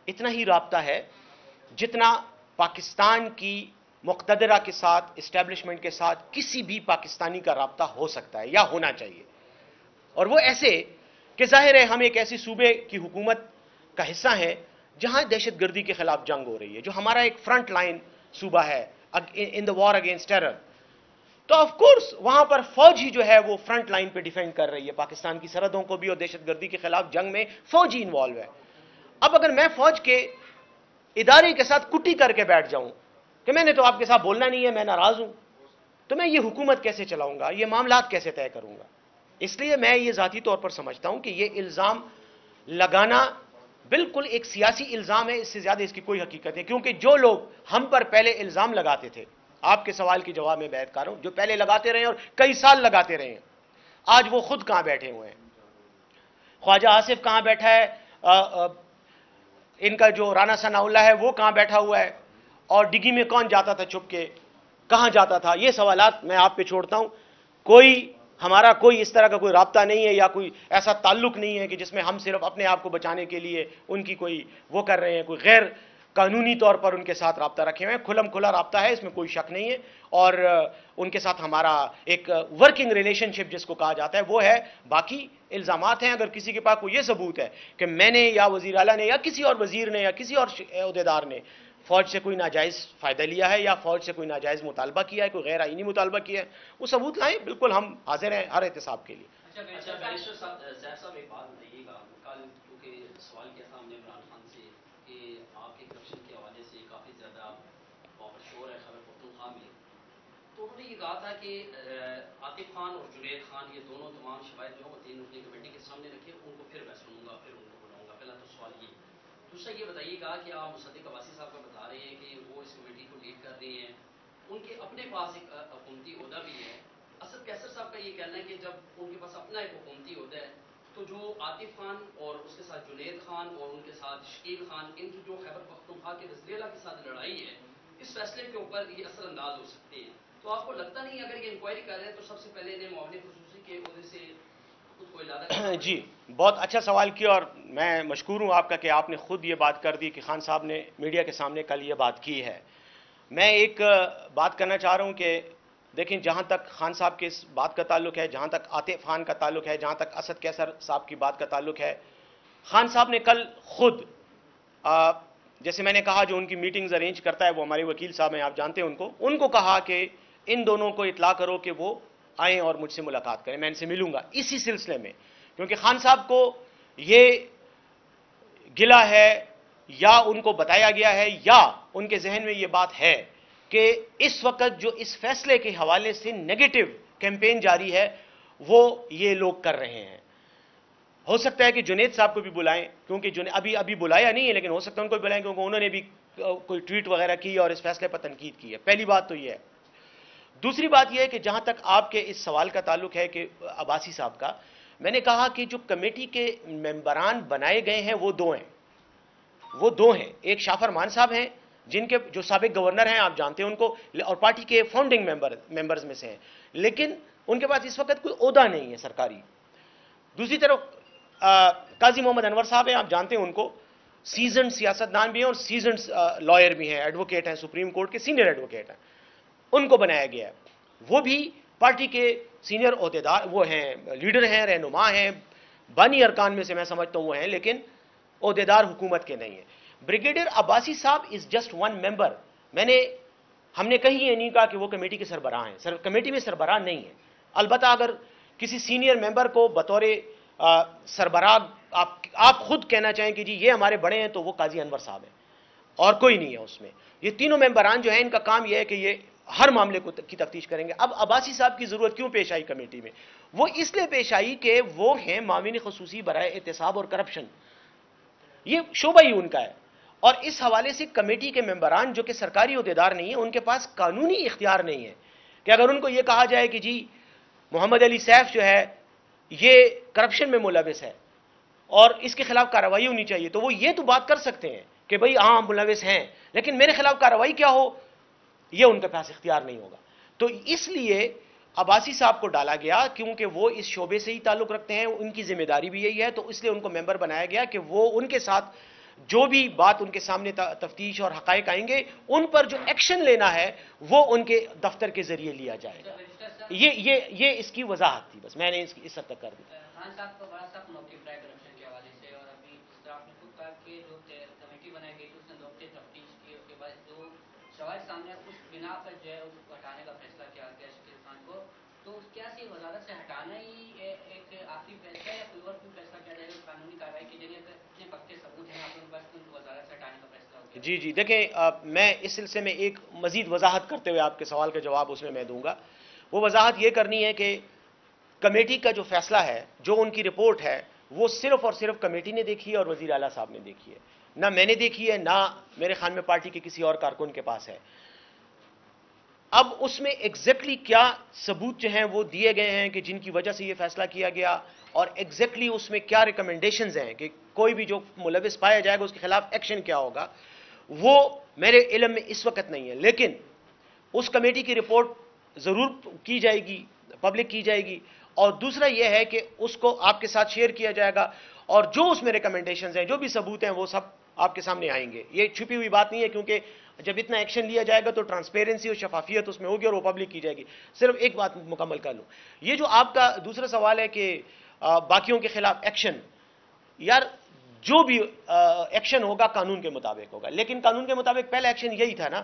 اتنا ہی رابطہ ہے جتنا پاکستان کی مقتدرہ کے ساتھ اسٹیبلشمنٹ کے ساتھ کسی بھی پاکستانی کا رابطہ ہو سکتا ہے یا ہونا چاہیے۔ اور وہ ایسے کہ ظاہر ہے ہم ایک ایسی صوبے کی حکومت کا حصہ ہیں جہاں دہشت گردی کے خلاف جنگ ہو رہی ہے، جو ہمارا ایک فرنٹ لائن صوبہ ہے in the war against terror تو آف کورس وہاں پر فوج ہی جو ہے وہ فرنٹ لائن پہ ڈیفینڈ کر رہی ہے، پاکستان کی سرحدوں کو بھی اور دہشت گردی کے خلاف جنگ میں فوج ہی انوالو ہے۔ اب اگر میں فوج کے ادارے کے ساتھ کٹی کر کے بیٹھ جاؤں کہ میں نے تو آپ کے ساتھ بولنا نہیں ہے، میں ناراض ہوں، تو میں یہ حکومت کیسے چلاؤں گا؟ یہ معاملات کیسے طے کروں گا؟ اس لیے میں یہ ذاتی طور پر سمجھتا ہوں کہ یہ الزام لگانا بالکل ایک سیاسی الزام ہے، اس سے زیادہ اس کی کوئی حقیقت ہے کیونکہ جو لوگ ہم پر پہلے الزام لگاتے تھے، آپ کے سوال کی جواب میں بیعت کر رہا ہوں جو پہلے لگاتے رہے ہیں اور کئی سال لگاتے رہے ہیں، آج وہ خود کہاں بیٹھے ہوئے ہیں؟ خواجہ آصف کہاں بیٹھا ہے؟ ان کا جو رانا ثناء اللہ ہے، وہ کہاں بیٹھا ہوا ہے؟ اور ڈگی میں کون جاتا تھا چھپ کے؟ کہاں جاتا تھا؟ یہ سوالات میں آپ پہ چھوڑتا ہوں۔ کوئی ہمارا کوئی اس طرح کا کوئی رابطہ نہیں ہے یا کوئی ایسا تعلق نہیں ہے کہ جس میں ہم صرف اپنے آپ کو بچانے کے لیے ان کی کوئی وہ کر رہے ہیں، کوئی غیر قانونی طور پر ان کے ساتھ رابطہ رکھے ہوئے ہیں۔ کھلم کھلا رابطہ ہے، اس میں کوئی شک نہیں ہے۔ اور ان کے ساتھ ہمارا ایک ورکنگ ریلیشن شپ جس کو کہا جاتا ہے، وہ ہے۔ باقی الزامات ہیں، اگر کسی کے پاس کوئی یہ ثبوت ہے کہ میں نے یا وزیر اعلیٰ نے یا کسی اور وزیر نے یا کسی اور عہدیدار نے فوج سے کوئی ناجائز فائدہ لیا ہے یا فوج سے کوئی ناجائز مطالبہ کیا ہے، کوئی غیر آئینی مطالبہ کیا ہے، وہ ثبوت لائیں، بالکل ہم حاضر ہیں ہر احتساب کے لیے۔ اچھا، اچھا، تو انہوں نے یہ کہا تھا کہ عاطف خان اور جنید خان یہ دونوں تمام شوائد جو ہوتے ہیں کمیٹی کے سامنے رکھے ان کو پھر میں سنوں گا، پھر ان کو بلاؤں گا۔ پہلا تو سوال یہ۔ دوسرا یہ بتائیے گا کہ آپ مصدق عباسی صاحب کا بتا رہے ہیں کہ وہ اس کمیٹی کو لیڈ کر رہے ہیں۔ ان کے اپنے پاس ایک حکومتی عہدہ بھی ہے۔ اسد کیسر صاحب کا یہ کہنا ہے کہ جب ان کے پاس اپنا ایک حکومتی عہدہ ہے، تو جو عاطف خان اور اس کے ساتھ جنید خان اور ان کے ساتھ شکیل خان، ان کی جو خیبر پختونخوا کے وزیر کے ساتھ لڑائی ہے، اس فیصلے کے اوپر یہ اثر انداز ہو سکتے ہیں۔ تو آپ کو لگتا نہیں اگر یہ انکوائری کر رہے ہیں، تو سب سے پہلے انہیں معاون خصوصی کے عہدے سے جی بہت اچھا سوال کیا اور میں مشکور ہوں آپ کا کہ آپ نے خود یہ بات کر دی کہ خان صاحب نے میڈیا کے سامنے کل یہ بات کی ہے۔ میں ایک بات کرنا چاہ رہا ہوں کہ دیکھیں، جہاں تک خان صاحب کے اس بات کا تعلق ہے، جہاں تک عاطف خان کا تعلق ہے، جہاں تک اسد کیسر صاحب کی بات کا تعلق ہے، خان صاحب نے کل خود جیسے میں نے کہا، جو ان کی میٹنگز ارینج کرتا ہے، وہ ہمارے وکیل صاحب ہیں، آپ جانتے ہیں ان کو ان کو کہا کہ ان دونوں کو اطلاع کرو کہ وہ آئیں اور مجھ سے ملاقات کریں، میں ان سے ملوں گا۔ اسی سلسلے میں، کیونکہ خان صاحب کو یہ گلا ہے یا ان کو بتایا گیا ہے یا ان کے ذہن میں یہ بات ہے کہ اس وقت جو اس فیصلے کے حوالے سے نیگیٹو کیمپین جاری ہے، وہ یہ لوگ کر رہے ہیں۔ ہو سکتا ہے کہ جنید صاحب کو بھی بلائیں، کیونکہ ابھی ابھی بلایا نہیں ہے، لیکن ہو سکتا ہے ان کو بھی بلائیں، کیونکہ انہوں نے بھی کوئی ٹویٹ وغیرہ کی اور اس فیصلے پر تنقید کی ہے۔ پہلی بات تو یہ ہے۔ دوسری بات یہ ہے کہ جہاں تک آپ کے اس سوال کا تعلق ہے کہ عباسی صاحب کا، میں نے کہا کہ جو کمیٹی کے ممبران بنائے گئے ہیں وہ دو ہیں۔ وہ دو ہیں۔ ایک شافر مان صاحب ہیں، جن کے جو سابق گورنر ہیں، آپ جانتے ہیں ان کو، اور پارٹی کے فاؤنڈنگ ممبر ممبرز میں سے ہیں۔ لیکن ان کے پاس اس وقت کوئی عہدہ نہیں ہے سرکاری۔ دوسری طرف قاضی محمد انور صاحب ہیں، آپ جانتے ہیں ان کو۔ سیزنڈ سیاست دان بھی ہیں اور سیزنڈ لائر بھی ہیں۔ ایڈوکیٹ ہیں سپریم کورٹ کے سینئر ایڈوکیٹ ہیں۔ ان کو بنایا گیا ہے۔ وہ بھی پارٹی کے سینئر عہدیدار، وہ ہیں، لیڈر ہیں، رہنما ہیں۔ بانی ارکان میں سے میں سمجھتا ہوں وہ ہیں، لیکن عہدیدار حکومت کے نہیں ہیں۔ بریگیڈیئر عباسی صاحب از جسٹ ون ممبر میں نے، ہم نے کہیں یہ نہیں کہا کہ وہ کمیٹی کے سربراہ ہیں۔ سر، کمیٹی میں سربراہ نہیں ہے البتہ اگر کسی سینئر ممبر کو بطور سربراہ آپ آپ خود کہنا چاہیں کہ جی یہ ہمارے بڑے ہیں تو وہ قاضی انور صاحب ہیں۔ اور کوئی نہیں ہے اس میں۔ یہ تینوں ممبران جو ہیں، ان کا کام یہ ہے کہ یہ ہر معاملے کو کی تفتیش کریں گے۔ اب عباسی صاحب کی ضرورت کیوں پیش آئی کمیٹی میں؟ وہ اس لیے پیش آئی کہ وہ ہیں معاون خصوصی برائے احتساب اور کرپشن یہ شعبہ ہی ان کا ہے۔ اور اس حوالے سے کمیٹی کے ممبران جو کہ سرکاری عہدیدار نہیں ہیں، ان کے پاس قانونی اختیار نہیں ہے۔ کہ اگر ان کو یہ کہا جائے کہ جی محمد علی سیف جو ہے، یہ کرپشن میں ملوث ہے اور اس کے خلاف کارروائی ہونی چاہیے، تو وہ یہ تو بات کر سکتے ہیں کہ بھئی ہاں ملوث ہیں، لیکن میرے خلاف کارروائی کیا ہو؟ یہ ان کے پاس اختیار نہیں ہوگا۔ تو اس لیے عباسی صاحب کو ڈالا گیا کیونکہ وہ اس شعبے سے ہی تعلق رکھتے ہیں، ان کی ذمہ داری بھی یہی ہے، تو اس لیے ان کو ممبر بنایا گیا کہ وہ ان کے ساتھ جو بھی بات ان کے سامنے تفتیش اور حقائق آئیں گے، ان پر جو ایکشن لینا ہے، وہ ان کے دفتر کے ذریعے لیا جائے گا۔ یہ یہ یہ اس کی وضاحت تھی بس، میں نے اس اس حد تک کر دی۔ خان صاحب کو بڑا سخت کہ جو کمیٹی بنائی گئی اس نے جو شواہد سامنے اس بنا پر جو ہے اس کو ہٹانے کا فیصلہ کیا گیا شکیل خان کو، تو کیا سی وزارت سے ہٹانا ہی ایک آخری فیصلہ ہے یا کوئی اور کوئی فیصلہ کیا جائے گا قانونی کارروائی کی جگہ اتنے پکے ثبوت ہیں آپ کے پاس ان کو وزارت سے ہٹانے کا فیصلہ ہو جی جی۔ دیکھیں میں اس سلسلے میں ایک مزید وضاحت کرتے ہوئے آپ کے سوال کا جواب اس میں میں دوں گا۔ وہ وضاحت یہ کرنی ہے کہ کمیٹی کا جو فیصلہ ہے، جو ان کی رپورٹ ہے، وہ صرف اور صرف کمیٹی نے دیکھی ہے اور وزیر اعلیٰ صاحب نے دیکھی ہے۔ نہ میں نے دیکھی ہے، نہ میرے خان میں پارٹی کے کسی اور کارکن کے پاس ہے۔ اب اس میں ایگزیکٹلی کیا ثبوت جو ہیں وہ دیے گئے ہیں کہ جن کی وجہ سے یہ فیصلہ کیا گیا اور ایگزیکٹلی اس میں کیا ریکمنڈیشنز ہیں کہ کوئی بھی جو ملوث پایا جائے گا، اس کے خلاف ایکشن کیا ہوگا، وہ میرے علم میں اس وقت نہیں ہے۔ لیکن اس کمیٹی کی رپورٹ ضرور کی جائے گی پبلک کی جائے گی۔ اور دوسرا یہ ہے کہ اس کو آپ کے ساتھ شیئر کیا جائے گا۔ اور جو اس میں ریکمنڈیشنز ہیں، جو بھی ثبوت ہیں، وہ سب آپ کے سامنے آئیں گے۔ یہ چھپی ہوئی بات نہیں ہے کیونکہ جب اتنا ایکشن لیا جائے گا تو ٹرانسپیرنسی اور شفافیت اس میں ہوگی اور وہ پبلک کی جائے گی۔ صرف ایک بات مکمل کر لوں۔ یہ جو آپ کا دوسرا سوال ہے کہ باقیوں کے خلاف ایکشن یار، جو بھی ایکشن ہوگا، قانون کے مطابق ہوگا۔ لیکن قانون کے مطابق پہلا ایکشن یہی تھا نا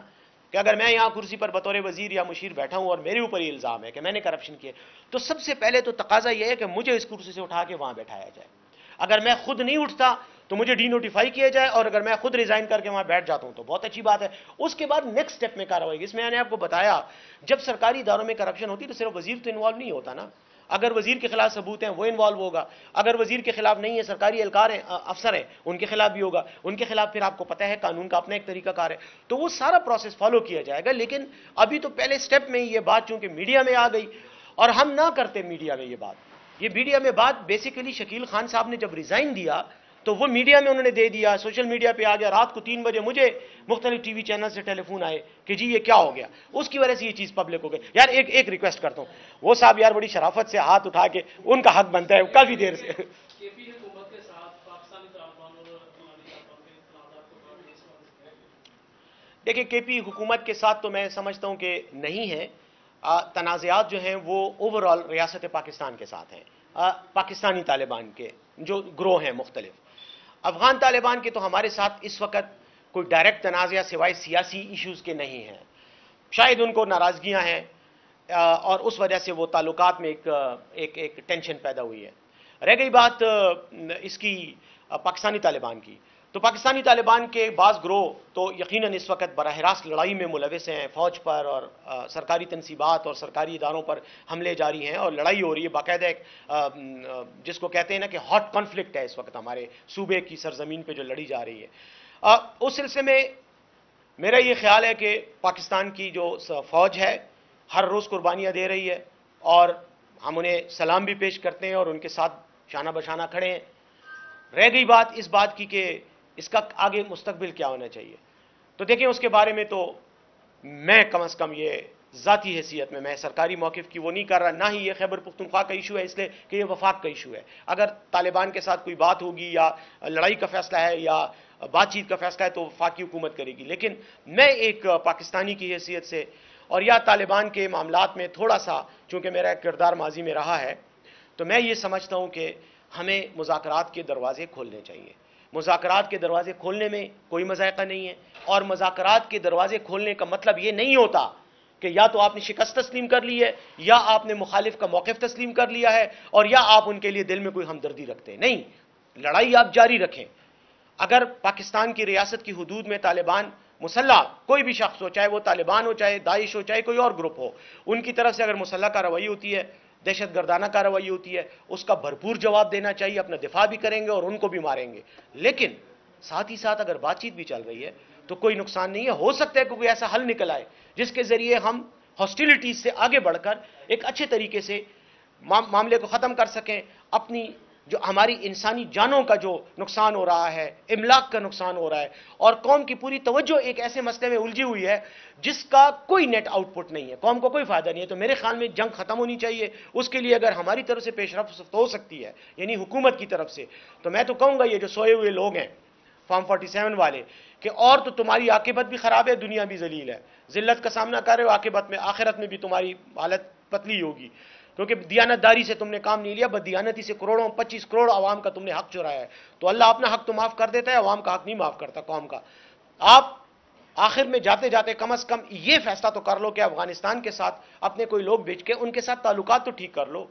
کہ اگر میں یہاں کرسی پر بطور وزیر یا مشیر بیٹھا ہوں اور میرے اوپر یہ الزام ہے کہ میں نے کرپشن کیا تو سب سے پہلے تو تقاضا یہ ہے کہ مجھے اس کرسی سے اٹھا کے وہاں بیٹھایا جائے۔ اگر میں خود نہیں اٹھتا تو مجھے ڈی نوٹیفائی کیا جائے اور اگر میں خود ریزائن کر کے وہاں بیٹھ جاتا ہوں تو بہت اچھی بات ہے۔ اس کے بعد نیکسٹ سٹیپ میں کاروائی اس میں میں نے آپ کو بتایا، جب سرکاری اداروں میں کرپشن ہوتی تو صرف وزیر تو انوالو نہیں ہوتا نا۔ اگر وزیر کے خلاف ثبوت ہیں، وہ انوالو ہوگا۔ اگر وزیر کے خلاف نہیں ہے، سرکاری اہلکار ہیں افسر ہیں، ان کے خلاف بھی ہوگا۔ ان کے خلاف پھر آپ کو پتہ ہے، قانون کا اپنا ایک طریقہ کار ہے۔ تو وہ سارا پروسیس فالو کیا جائے گا۔ لیکن ابھی تو پہلے سٹیپ میں یہ بات چونکہ میڈیا میں آ گئی اور ہم نہ کرتے میڈیا میں یہ بات۔ یہ میڈیا میں بات بیسیکلی شکیل خان صاحب نے جب ریزائن دیا تو وہ میڈیا میں انہوں نے دے دیا سوشل میڈیا پہ آ گیا رات کو تین بجے مجھے مختلف ٹی وی چینل سے ٹیلی فون آئے کہ جی یہ کیا ہو گیا؟ اس کی وجہ سے یہ چیز پبلک ہو گئی۔ یار ایک ایک ریکویسٹ کرتا ہوں۔ وہ صاحب یار بڑی شرافت سے ہاتھ اٹھا کے ان کا حق بنتا ہے کافی دیر سے۔ دیکھیں کے پی حکومت کے ساتھ تو میں سمجھتا ہوں کہ نہیں ہے تنازعات جو ہیں وہ اوور آل ریاست پاکستان کے ساتھ ہیں۔ پاکستانی طالبان کے جو گروہ ہیں مختلف۔ افغان طالبان کے تو ہمارے ساتھ اس وقت کوئی ڈائریکٹ تنازعہ سوائے سیاسی ایشوز کے نہیں ہیں۔ شاید ان کو ناراضگیاں ہیں اور اس وجہ سے وہ تعلقات میں ایک ایک ایک ٹینشن پیدا ہوئی ہے۔ رہ گئی بات اس کی پاکستانی طالبان کی۔ تو پاکستانی طالبان کے بعض گروہ تو یقیناً اس وقت براہ راست لڑائی میں ملوث ہیں، فوج پر اور سرکاری تنصیبات اور سرکاری اداروں پر حملے جاری ہیں اور لڑائی ہو رہی ہے۔ باقاعدہ ایک جس کو کہتے ہیں نا کہ ہاٹ کانفلکٹ ہے اس وقت ہمارے صوبے کی سرزمین پہ جو لڑی جا رہی ہے۔ اس سلسلے میں میرا یہ خیال ہے کہ پاکستان کی جو فوج ہے، ہر روز قربانیاں دے رہی ہے اور ہم انہیں سلام بھی پیش کرتے ہیں اور ان کے ساتھ شانہ بشانہ کھڑے ہیں۔ رہ گئی بات اس بات کی کہ اس کا آگے مستقبل کیا ہونا چاہیے؟ تو دیکھیں اس کے بارے میں تو میں کم از کم یہ ذاتی حیثیت میں میں سرکاری موقف کی وہ نہیں کر رہا، نہ ہی یہ خیبر پختونخوا کا ایشو ہے، اس لیے کہ یہ وفاق کا ایشو ہے۔ اگر طالبان کے ساتھ کوئی بات ہوگی یا لڑائی کا فیصلہ ہے یا بات چیت کا فیصلہ ہے، تو وفاقی حکومت کرے گی۔ لیکن میں ایک پاکستانی کی حیثیت سے اور یا طالبان کے معاملات میں تھوڑا سا، چونکہ میرا کردار ماضی میں رہا ہے، تو میں یہ سمجھتا ہوں کہ ہمیں مذاکرات کے دروازے کھولنے چاہیے۔ مذاکرات کے دروازے کھولنے میں کوئی مذائقہ نہیں ہے اور مذاکرات کے دروازے کھولنے کا مطلب یہ نہیں ہوتا کہ یا تو آپ نے شکست تسلیم کر لی ہے یا آپ نے مخالف کا موقف تسلیم کر لیا ہے اور یا آپ ان کے لیے دل میں کوئی ہمدردی رکھتے ہیں۔ نہیں، لڑائی آپ جاری رکھیں۔ اگر پاکستان کی ریاست کی حدود میں طالبان مسلح، کوئی بھی شخص ہو، چاہے وہ طالبان ہو، چاہے داعش ہو، چاہے کوئی اور گروپ ہو، ان کی طرف سے اگر مسلح کارروائی ہوتی ہے دہشت گردانہ کارروائی ہوتی ہے، اس کا بھرپور جواب دینا چاہیے، اپنا دفاع بھی کریں گے اور ان کو بھی ماریں گے۔ لیکن ساتھ ہی ساتھ اگر بات چیت بھی چل رہی ہے، تو کوئی نقصان نہیں ہے۔ ہو سکتا ہے کہ کوئی ایسا حل نکل آئے، جس کے ذریعے ہم ہاسٹیلٹیز سے آگے بڑھ کر ایک اچھے طریقے سے معاملے کو ختم کر سکیں، اپنی جو ہماری انسانی جانوں کا جو نقصان ہو رہا ہے، املاک کا نقصان ہو رہا ہے، اور قوم کی پوری توجہ ایک ایسے مسئلے میں الجھی ہوئی ہے جس کا کوئی نیٹ آؤٹ پٹ نہیں ہے۔ قوم کو کوئی فائدہ نہیں ہے۔ تو میرے خیال میں جنگ ختم ہونی چاہیے۔ اس کے لیے اگر ہماری طرف سے پیش رفت ہو سکتی ہے یعنی حکومت کی طرف سے، تو میں تو کہوں گا یہ جو سوئے ہوئے لوگ ہیں، فارم فورٹی سیون والے، کہ اور تو تمہاری عاقبت بھی خراب ہے، دنیا بھی ذلیل ہے۔ ذلت کا سامنا کر رہے ہو، عاقبت میں، آخرت میں بھی تمہاری حالت پتلی ہوگی۔ کیونکہ دیانت داری سے تم نے کام نہیں لیا، بس دیانتی سے کروڑوں، پچیس کروڑ عوام کا تم نے حق چرایا ہے۔ تو اللہ اپنا حق تو معاف کر دیتا ہے، عوام کا حق نہیں معاف کرتا قوم کا۔ آپ آخر میں جاتے جاتے کم از کم یہ فیصلہ تو کر لو کہ افغانستان کے ساتھ اپنے کوئی لوگ بیچ کے ان کے ساتھ تعلقات تو ٹھیک کر لو۔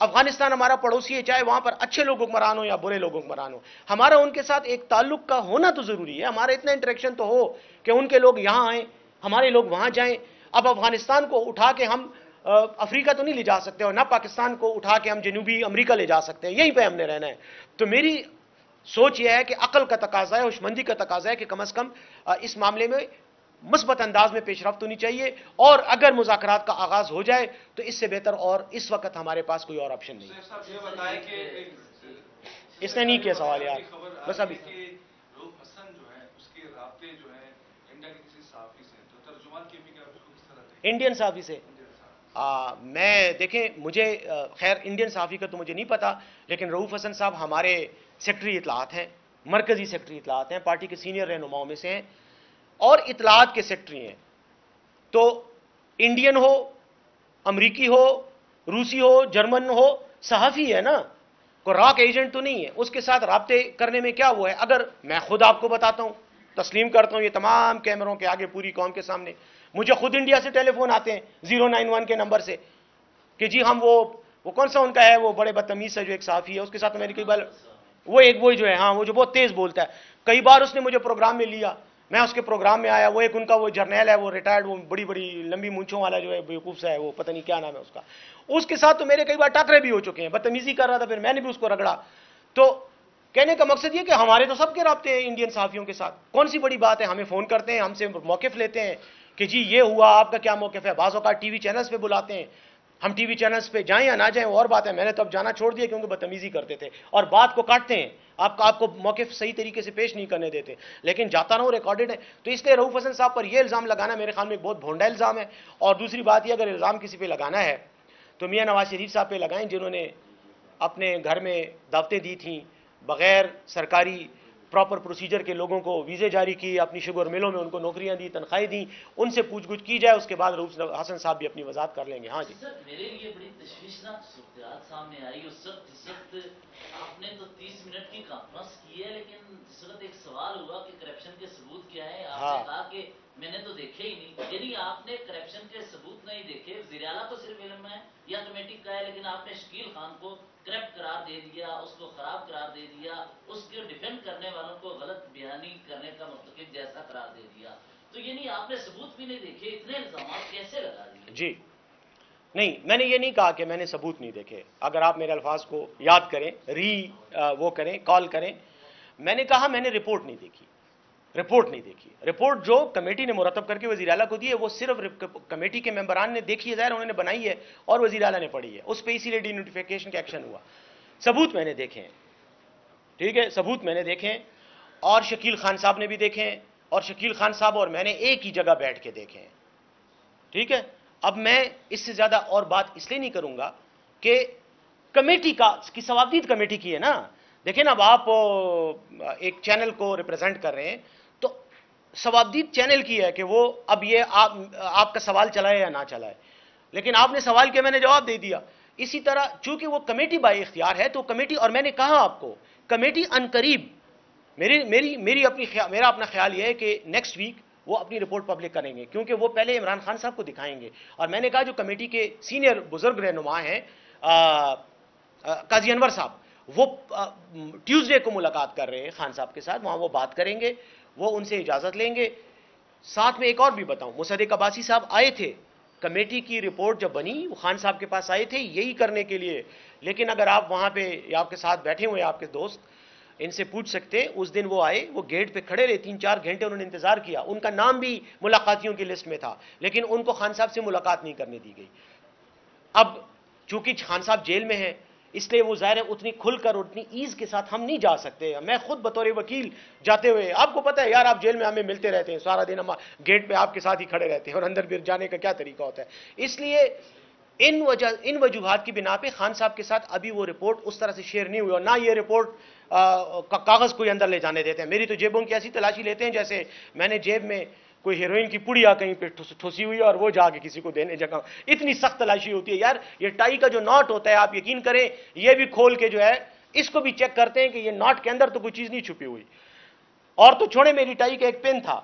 افغانستان ہمارا پڑوسی ہے، چاہے وہاں پر اچھے لوگ حکمران ہو یا برے لوگ حکمران ہو ہمارا ان کے ساتھ ایک تعلق کا ہونا تو ضروری ہے۔ ہمارا اتنا انٹریکشن تو ہو کہ ان کے لوگ یہاں آئیں، ہمارے لوگ وہاں جائیں۔ اب افغانستان کو اٹھا کے ہم افریقہ تو نہیں لے جا سکتے اور نہ پاکستان کو اٹھا کے ہم جنوبی امریکہ لے جا سکتے ہیں یہیں پہ ہم نے رہنا ہے۔ تو میری سوچ یہ ہے کہ عقل کا تقاضا ہے ہوشمندی کا تقاضا ہے کہ کم از کم اس معاملے میں مثبت انداز میں پیش رفت ہونی چاہیے اور اگر مذاکرات کا آغاز ہو جائے تو اس سے بہتر اور اس وقت ہمارے پاس کوئی اور آپشن نہیں۔ اس نے نہیں کیا سوال یار بس ابھی۔ انڈین صحافی سے۔ میں دیکھیں، مجھے خیر انڈین صحافی کا تو مجھے نہیں پتا، لیکن روف حسن صاحب ہمارے سیکٹری اطلاعات ہیں، مرکزی سیکٹری اطلاعات ہیں، پارٹی کے سینئر رہنماؤں میں سے ہیں، اور اطلاعات کے سیکٹری ہیں۔ تو انڈین ہو، امریکی ہو، روسی ہو، جرمن ہو، صحافی ہے نا، کوئی راک ایجنٹ تو نہیں ہے۔ اس کے ساتھ رابطے کرنے میں کیا ہوا ہے؟ اگر میں خود آپ کو بتاتا ہوں، تسلیم کرتا ہوں یہ تمام کیمروں کے آگے پوری قوم کے سامنے۔ مجھے خود انڈیا سے ٹیلی فون آتے ہیں زیرو نائن ون کے نمبر سے کہ جی ہم وہ وہ کون سا ان کا ہے وہ بڑے بدتمیز ہے جو ایک صحافی ہے، اس کے ساتھ میری کئی بار وہ ایک وہی جو ہے ہاں وہ جو بہت تیز بولتا ہے۔ کئی بار اس نے مجھے پروگرام میں لیا، میں اس کے پروگرام میں آیا، وہ ایک ان کا وہ جرنیل ہے، وہ ریٹائرڈ، وہ بڑی بڑی لمبی مونچھوں والا جو ہے، بیوقوف سا ہے، وہ پتہ نہیں کیا نام ہے اس کا۔ اس کے ساتھ تو میرے کئی بار ٹاکرے بھی ہو چکے ہیں، بدتمیزی کر رہا تھا، پھر میں نے بھی اس کو رگڑا۔ تو کہنے کا مقصد یہ کہ ہمارے تو سب کے رابطے ہیں انڈین صحافیوں کے ساتھ۔ کون سی بڑی بات ہے، ہمیں فون کرتے ہیں، ہم سے موقف لیتے ہیں کہ جی یہ ہوا، آپ کا کیا موقف ہے؟ بعض اوقات ٹی وی چینلز پہ بلاتے ہیں۔ ہم ٹی وی چینلز پہ جائیں یا نہ جائیں اور بات ہے۔ میں نے تو اب جانا چھوڑ دیا کیونکہ بدتمیزی کرتے تھے۔ اور بات کو کاٹتے ہیں۔ آپ کا، آپ کو موقف صحیح طریقے سے پیش نہیں کرنے دیتے۔ لیکن جاتا رہا ریکارڈڈ ہے۔ تو اس لیے روف حسن صاحب پر یہ الزام لگانا میرے خیال میں ایک بہت بھونڈا الزام ہے۔ اور دوسری بات یہ، اگر الزام کسی پہ لگانا ہے، تو میاں نواز شریف صاحب پہ لگائیں جنہوں نے اپنے گھر میں دعوتیں دی تھیں۔ بغیر سرکاری پراپر پروسیجر کے لوگوں کو ویزے جاری کی، اپنی شوگر ملوں میں ان کو نوکریاں دی تنخواہیں دیں، ان سے پوچھ گچھ کی جائے، اس کے بعد روس حسن صاحب بھی اپنی وضاحت کر لیں گے۔ ہاں جی۔ سر، میرے لیے بڑی تشویشناک صورتحال سامنے آئی اور سخت سخت آپ نے تو تیس منٹ کی کانفرنس کی ہے لیکن جس وقت ایک سوال ہوا کہ کرپشن کے ثبوت کیا ہے آپ نے ہاں۔ کہا کہ میں نے تو دیکھے ہی نہیں۔ یعنی آپ نے کرپشن کے ثبوت نہیں دیکھے وزیر اعلیٰ تو صرف علم ہے یا کمیٹی کا ہے لیکن آپ نے شکیل خان کو کرپٹ قرار دے دیا اس کو خراب قرار دے دیا اس کے ڈیفینڈ کرنے والوں کو غلط بیانی کرنے کا مرتکب جیسا قرار دے دیا۔ تو یعنی آپ نے ثبوت بھی نہیں دیکھے اتنے الزامات کیسے لگا دیے؟ جی۔ نہیں، میں نے یہ نہیں کہا کہ میں نے ثبوت نہیں دیکھے۔ اگر آپ میرے الفاظ کو یاد کریں، ری وہ کریں، کال کریں، میں نے کہا میں نے رپورٹ نہیں دیکھی۔ رپورٹ نہیں دیکھی۔ رپورٹ جو کمیٹی نے مرتب کر کے وزیر اعلیٰ کو دی ہے، وہ صرف کمیٹی کے ممبران نے دیکھی ہے، ظاہر انہوں نے بنائی ہے اور وزیر اعلیٰ نے پڑھی ہے۔ اس پہ اسی لیے ڈی نوٹیفیکیشن کا ایکشن ہوا۔ ثبوت میں نے دیکھے ہیں۔ ٹھیک ہے، ثبوت میں نے دیکھے ہیں۔ اور شکیل خان صاحب نے بھی دیکھے ہیں۔ اور شکیل خان صاحب اور میں نے ایک ہی جگہ بیٹھ کے دیکھے ہیں۔ ٹھیک ہے اب میں اس سے زیادہ اور بات اس لیے نہیں کروں گا کہ کمیٹی کا کی ثوابدید کمیٹی کی ہے نا۔ دیکھیں نا، اب آپ ایک چینل کو ریپرزینٹ کر رہے ہیں، تو ثوابدید چینل کی ہے کہ وہ اب یہ آپ کا سوال چلائے یا نہ چلائے۔ لیکن آپ نے سوال کیا، میں نے جواب دے دیا۔ اسی طرح چونکہ وہ کمیٹی بائی اختیار ہے، تو کمیٹی، اور میں نے کہا آپ کو، کمیٹی ان قریب، میری میری میری اپنی میرا اپنا خیال یہ ہے کہ نیکسٹ ویک وہ اپنی رپورٹ پبلک کریں گے، کیونکہ وہ پہلے عمران خان صاحب کو دکھائیں گے۔ اور میں نے کہا جو کمیٹی کے سینئر بزرگ رہنما ہیں قاضی انور صاحب، وہ ٹیوزڈے کو ملاقات کر رہے ہیں خان صاحب کے ساتھ، وہاں وہ بات کریں گے، وہ ان سے اجازت لیں گے۔ ساتھ میں ایک اور بھی بتاؤں، مصدق عباسی صاحب آئے تھے، کمیٹی کی رپورٹ جب بنی، وہ خان صاحب کے پاس آئے تھے یہی کرنے کے لیے۔ لیکن اگر آپ وہاں پہ آپ کے ساتھ بیٹھے ہوئے آپ کے دوست ان سے پوچھ سکتے اس دن وہ آئے، وہ گیٹ پہ کھڑے رہے، تین چار گھنٹے انہوں نے انتظار کیا۔ ان کا نام بھی ملاقاتیوں کی لسٹ میں تھا، لیکن ان کو خان صاحب سے ملاقات نہیں کرنے دی گئی۔ اب چونکہ خان صاحب جیل میں ہیں، اس لیے وہ ظاہر ہے اتنی کھل کر، اتنی ایز کے ساتھ ہم نہیں جا سکتے۔ میں خود بطور وکیل جاتے ہوئے، آپ کو پتہ ہے، یار، آپ جیل میں ہمیں ملتے رہتے ہیں، سارا دن ہم گیٹ پہ آپ کے ساتھ ہی کھڑے رہتے ہیں اور اندر بھی جانے کا کیا طریقہ ہوتا ہے۔ اس لیے ان وجہ، ان وجوہات کی بنا پہ خان صاحب کے ساتھ ابھی وہ رپورٹ اس طرح سے شیئر نہیں ہوئی اور نہ یہ رپورٹ کاغذ کوئی اندر لے جانے دیتے ہیں۔ میری تو جیبوں کی ایسی تلاشی لیتے ہیں جیسے میں نے جیب میں کوئی ہیروئن کی پڑیا کہیں پہ ٹھوسی ہوئی اور وہ جا کے کسی کو دینے جگہ۔ اتنی سخت تلاشی ہوتی ہے۔ یار، یہ ٹائی کا جو ناٹ ہوتا ہے، آپ یقین کریں، یہ بھی کھول کے جو ہے، اس کو بھی چیک کرتے ہیں کہ یہ ناٹ کے اندر تو کوئی چیز نہیں چھپی ہوئی۔ اور تو چھوڑے میری ٹائی کا ایک پن تھا۔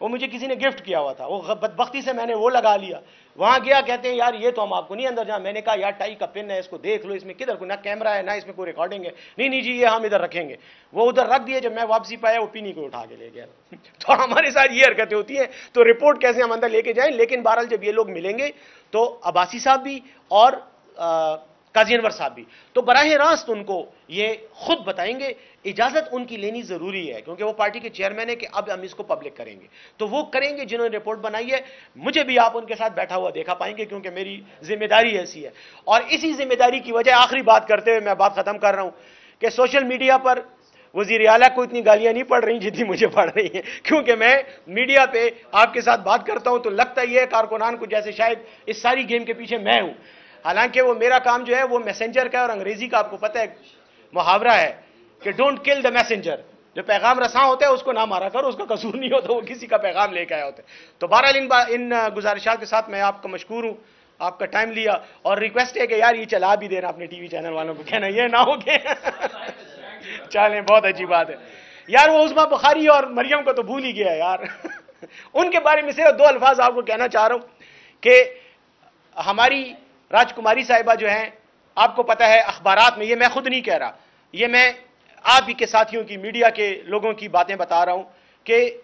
وہ مجھے کسی نے گفٹ کیا ہوا تھا۔ وہ بدبختی سے میں نے وہ لگا لیا۔ وہاں گیا، کہتے ہیں، یار، یہ تو ہم آپ کو نہیں اندر جانا۔ میں نے کہا، یار، ٹائی کا پن ہے، اس کو دیکھ لو، اس میں کدھر کو نہ کیمرہ ہے، نہ اس میں کوئی ریکارڈنگ ہے۔ نہیں نہیں جی یہ ہم ادھر رکھیں گے۔ وہ ادھر رکھ دیے، جب میں واپسی پایا، وہ پینی کو اٹھا کے لے گیا۔ تو ہمارے ساتھ یہ حرکتیں ہوتی ہیں۔ تو رپورٹ کیسے ہم اندر لے کے جائیں؟ لیکن بہرحال جب یہ لوگ ملیں گے، تو عباسی صاحب بھی اور قاضی انور صاحب بھی۔ تو براہ راست ان کو یہ خود بتائیں گے، اجازت ان کی لینی ضروری ہے، کیونکہ وہ پارٹی کے چیئرمین ہے کہ اب ہم اس کو پبلک کریں گے۔ تو وہ کریں گے، جنہوں نے رپورٹ بنائی ہے، مجھے بھی آپ ان کے ساتھ بیٹھا ہوا دیکھا پائیں گے، کیونکہ میری ذمہ داری ایسی ہے۔ اور اسی ذمہ داری کی وجہ آخری بات کرتے ہوئے میں بات ختم کر رہا ہوں کہ سوشل میڈیا پر وزیر اعلیٰ کو اتنی گالیاں نہیں پڑ رہی جتنی مجھے پڑھ رہی ہیں، کیونکہ میں میڈیا پہ آپ کے ساتھ بات کرتا ہوں تو لگتا ہی ہے کارکنان کو جیسے شاید اس ساری گیم کے پیچھے میں ہوں۔ حالانکہ وہ میرا کام جو ہے وہ میسنجر کا ہے اور انگریزی کا آپ کو پتہ ہے، محاورہ ہے کہ ڈونٹ کل دا میسنجر جو پیغام رساں ہوتا ہے اس کو نہ مارا کر اس کا قصور نہیں ہوتا، وہ کسی کا پیغام لے کے آیا ہوتا ہے۔ تو بہرحال ان با، ان گزارشات کے ساتھ میں آپ کا مشکور ہوں، آپ کا ٹائم لیا۔ اور ریکویسٹ ہے کہ یار، یہ چلا بھی دینا اپنے ٹی وی چینل والوں کو۔ کہنا، یہ نہ ہو گیا چلیں، بہت اچھی بات ہے۔ یار، وہ عثمہ بخاری اور مریم کو تو بھول ہی گیا یار۔ ان کے بارے میں صرف دو الفاظ آپ کو کہنا چاہ رہا ہوں کہ ہماری راج کماری صاحبہ جو ہیں، آپ کو پتہ ہے، اخبارات میں، یہ میں خود نہیں کہہ رہا۔ یہ میں آپ ہی کے ساتھیوں کی، میڈیا کے لوگوں کی باتیں بتا رہا ہوں کہ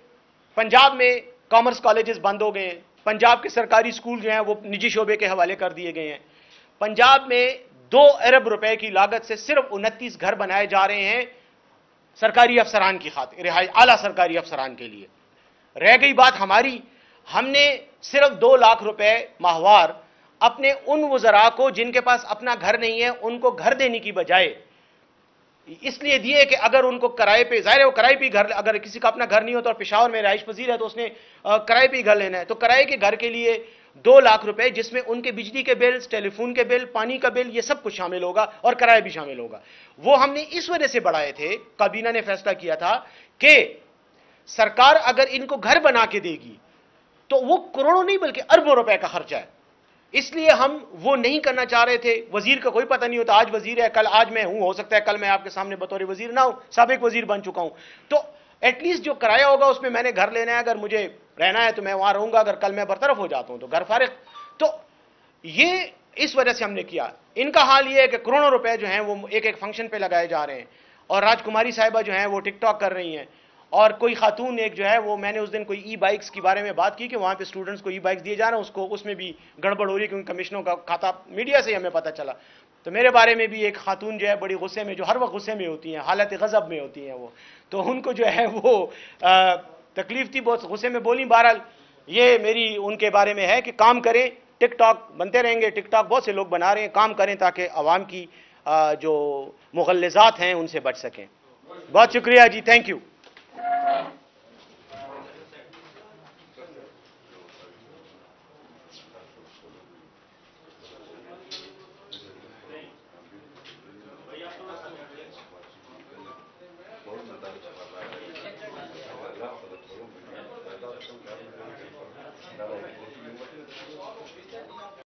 پنجاب میں کامرس کالجز بند ہو گئے ہیں۔ پنجاب کے سرکاری اسکول جو ہیں، وہ نجی شعبے کے حوالے کر دیے گئے ہیں۔ پنجاب میں دو ارب روپے کی لاگت سے صرف انتیس گھر بنائے جا رہے ہیں سرکاری افسران کی خاطر، رہائی، اعلیٰ سرکاری افسران کے لیے۔ رہ گئی بات ہماری، ہم نے صرف دو لاکھ روپے ماہوار اپنے ان وزراء کو جن کے پاس اپنا گھر نہیں ہے، ان کو گھر دینے کی بجائے، اس لیے دیے کہ اگر ان کو کرائے پہ، ظاہر ہے وہ کرائے پہ گھر، اگر کسی کا اپنا گھر نہیں ہوتا اور پشاور میں رہائش پذیر ہے تو اس نے کرائے پہ گھر لینا ہے۔ تو کرائے کے گھر کے لیے دو لاکھ روپے، جس میں ان کے بجلی کے بل ٹیلی فون کے بل، پانی کا بل، یہ سب کچھ شامل ہوگا اور کرائے بھی شامل ہوگا۔ وہ ہم نے اس وجہ سے بڑھائے تھے، کابینہ نے فیصلہ کیا تھا کہ سرکار اگر ان کو گھر بنا کے دے گی تو وہ کروڑوں نہیں بلکہ اربوں روپے کا خرچہ ہے۔ اس لیے ہم وہ نہیں کرنا چاہ رہے تھے۔ وزیر کا کوئی پتہ نہیں ہوتا، آج وزیر ہے، کل آج میں ہوں، ہو سکتا ہے کل میں آپ کے سامنے بطور وزیر نہ ہوں، سابق وزیر بن چکا ہوں۔ تو ایٹ لیسٹ جو کرایہ ہوگا، اس میں میں نے گھر لینا ہے۔ اگر مجھے رہنا ہے تو میں وہاں رہوں گا، اگر کل میں برطرف ہو جاتا ہوں تو گھر فارغ۔ تو یہ اس وجہ سے ہم نے کیا۔ ان کا حال یہ ہے کہ کروڑوں روپے جو ہیں وہ ایک ایک فنکشن پہ لگائے جا رہے ہیں۔ اور راج کماری صاحبہ جو ہیں وہ ٹک ٹاک کر رہی ہیں۔ اور کوئی خاتون ایک جو ہے وہ میں نے اس دن کوئی ای بائکس کے بارے میں بات کی کہ وہاں پہ اسٹوڈنٹس کو ای بائکس دیے جا رہے ہیں، اس کو اس میں بھی گڑبڑ ہو رہی ہے کیونکہ کمیشنوں کا کھاتا میڈیا سے ہی ہمیں پتہ چلا۔ تو میرے بارے میں بھی ایک خاتون جو ہے بڑی غصے میں، جو ہر وقت غصے میں ہوتی ہیں، حالت غضب میں ہوتی ہیں وہ۔ تو ان کو جو ہے وہ تکلیف تھی، بہت غصے میں بولی۔ بہرحال یہ میری ان کے بارے میں ہے کہ کام کریں ٹک ٹاک بنتے رہیں گے۔ ٹک ٹاک بہت سے لوگ بنا رہے ہیں۔ کام کریں تاکہ عوام کی جو مغلزات ہیں، ان سے بچ سکیں۔ بہت شکریہ جی تھینک یو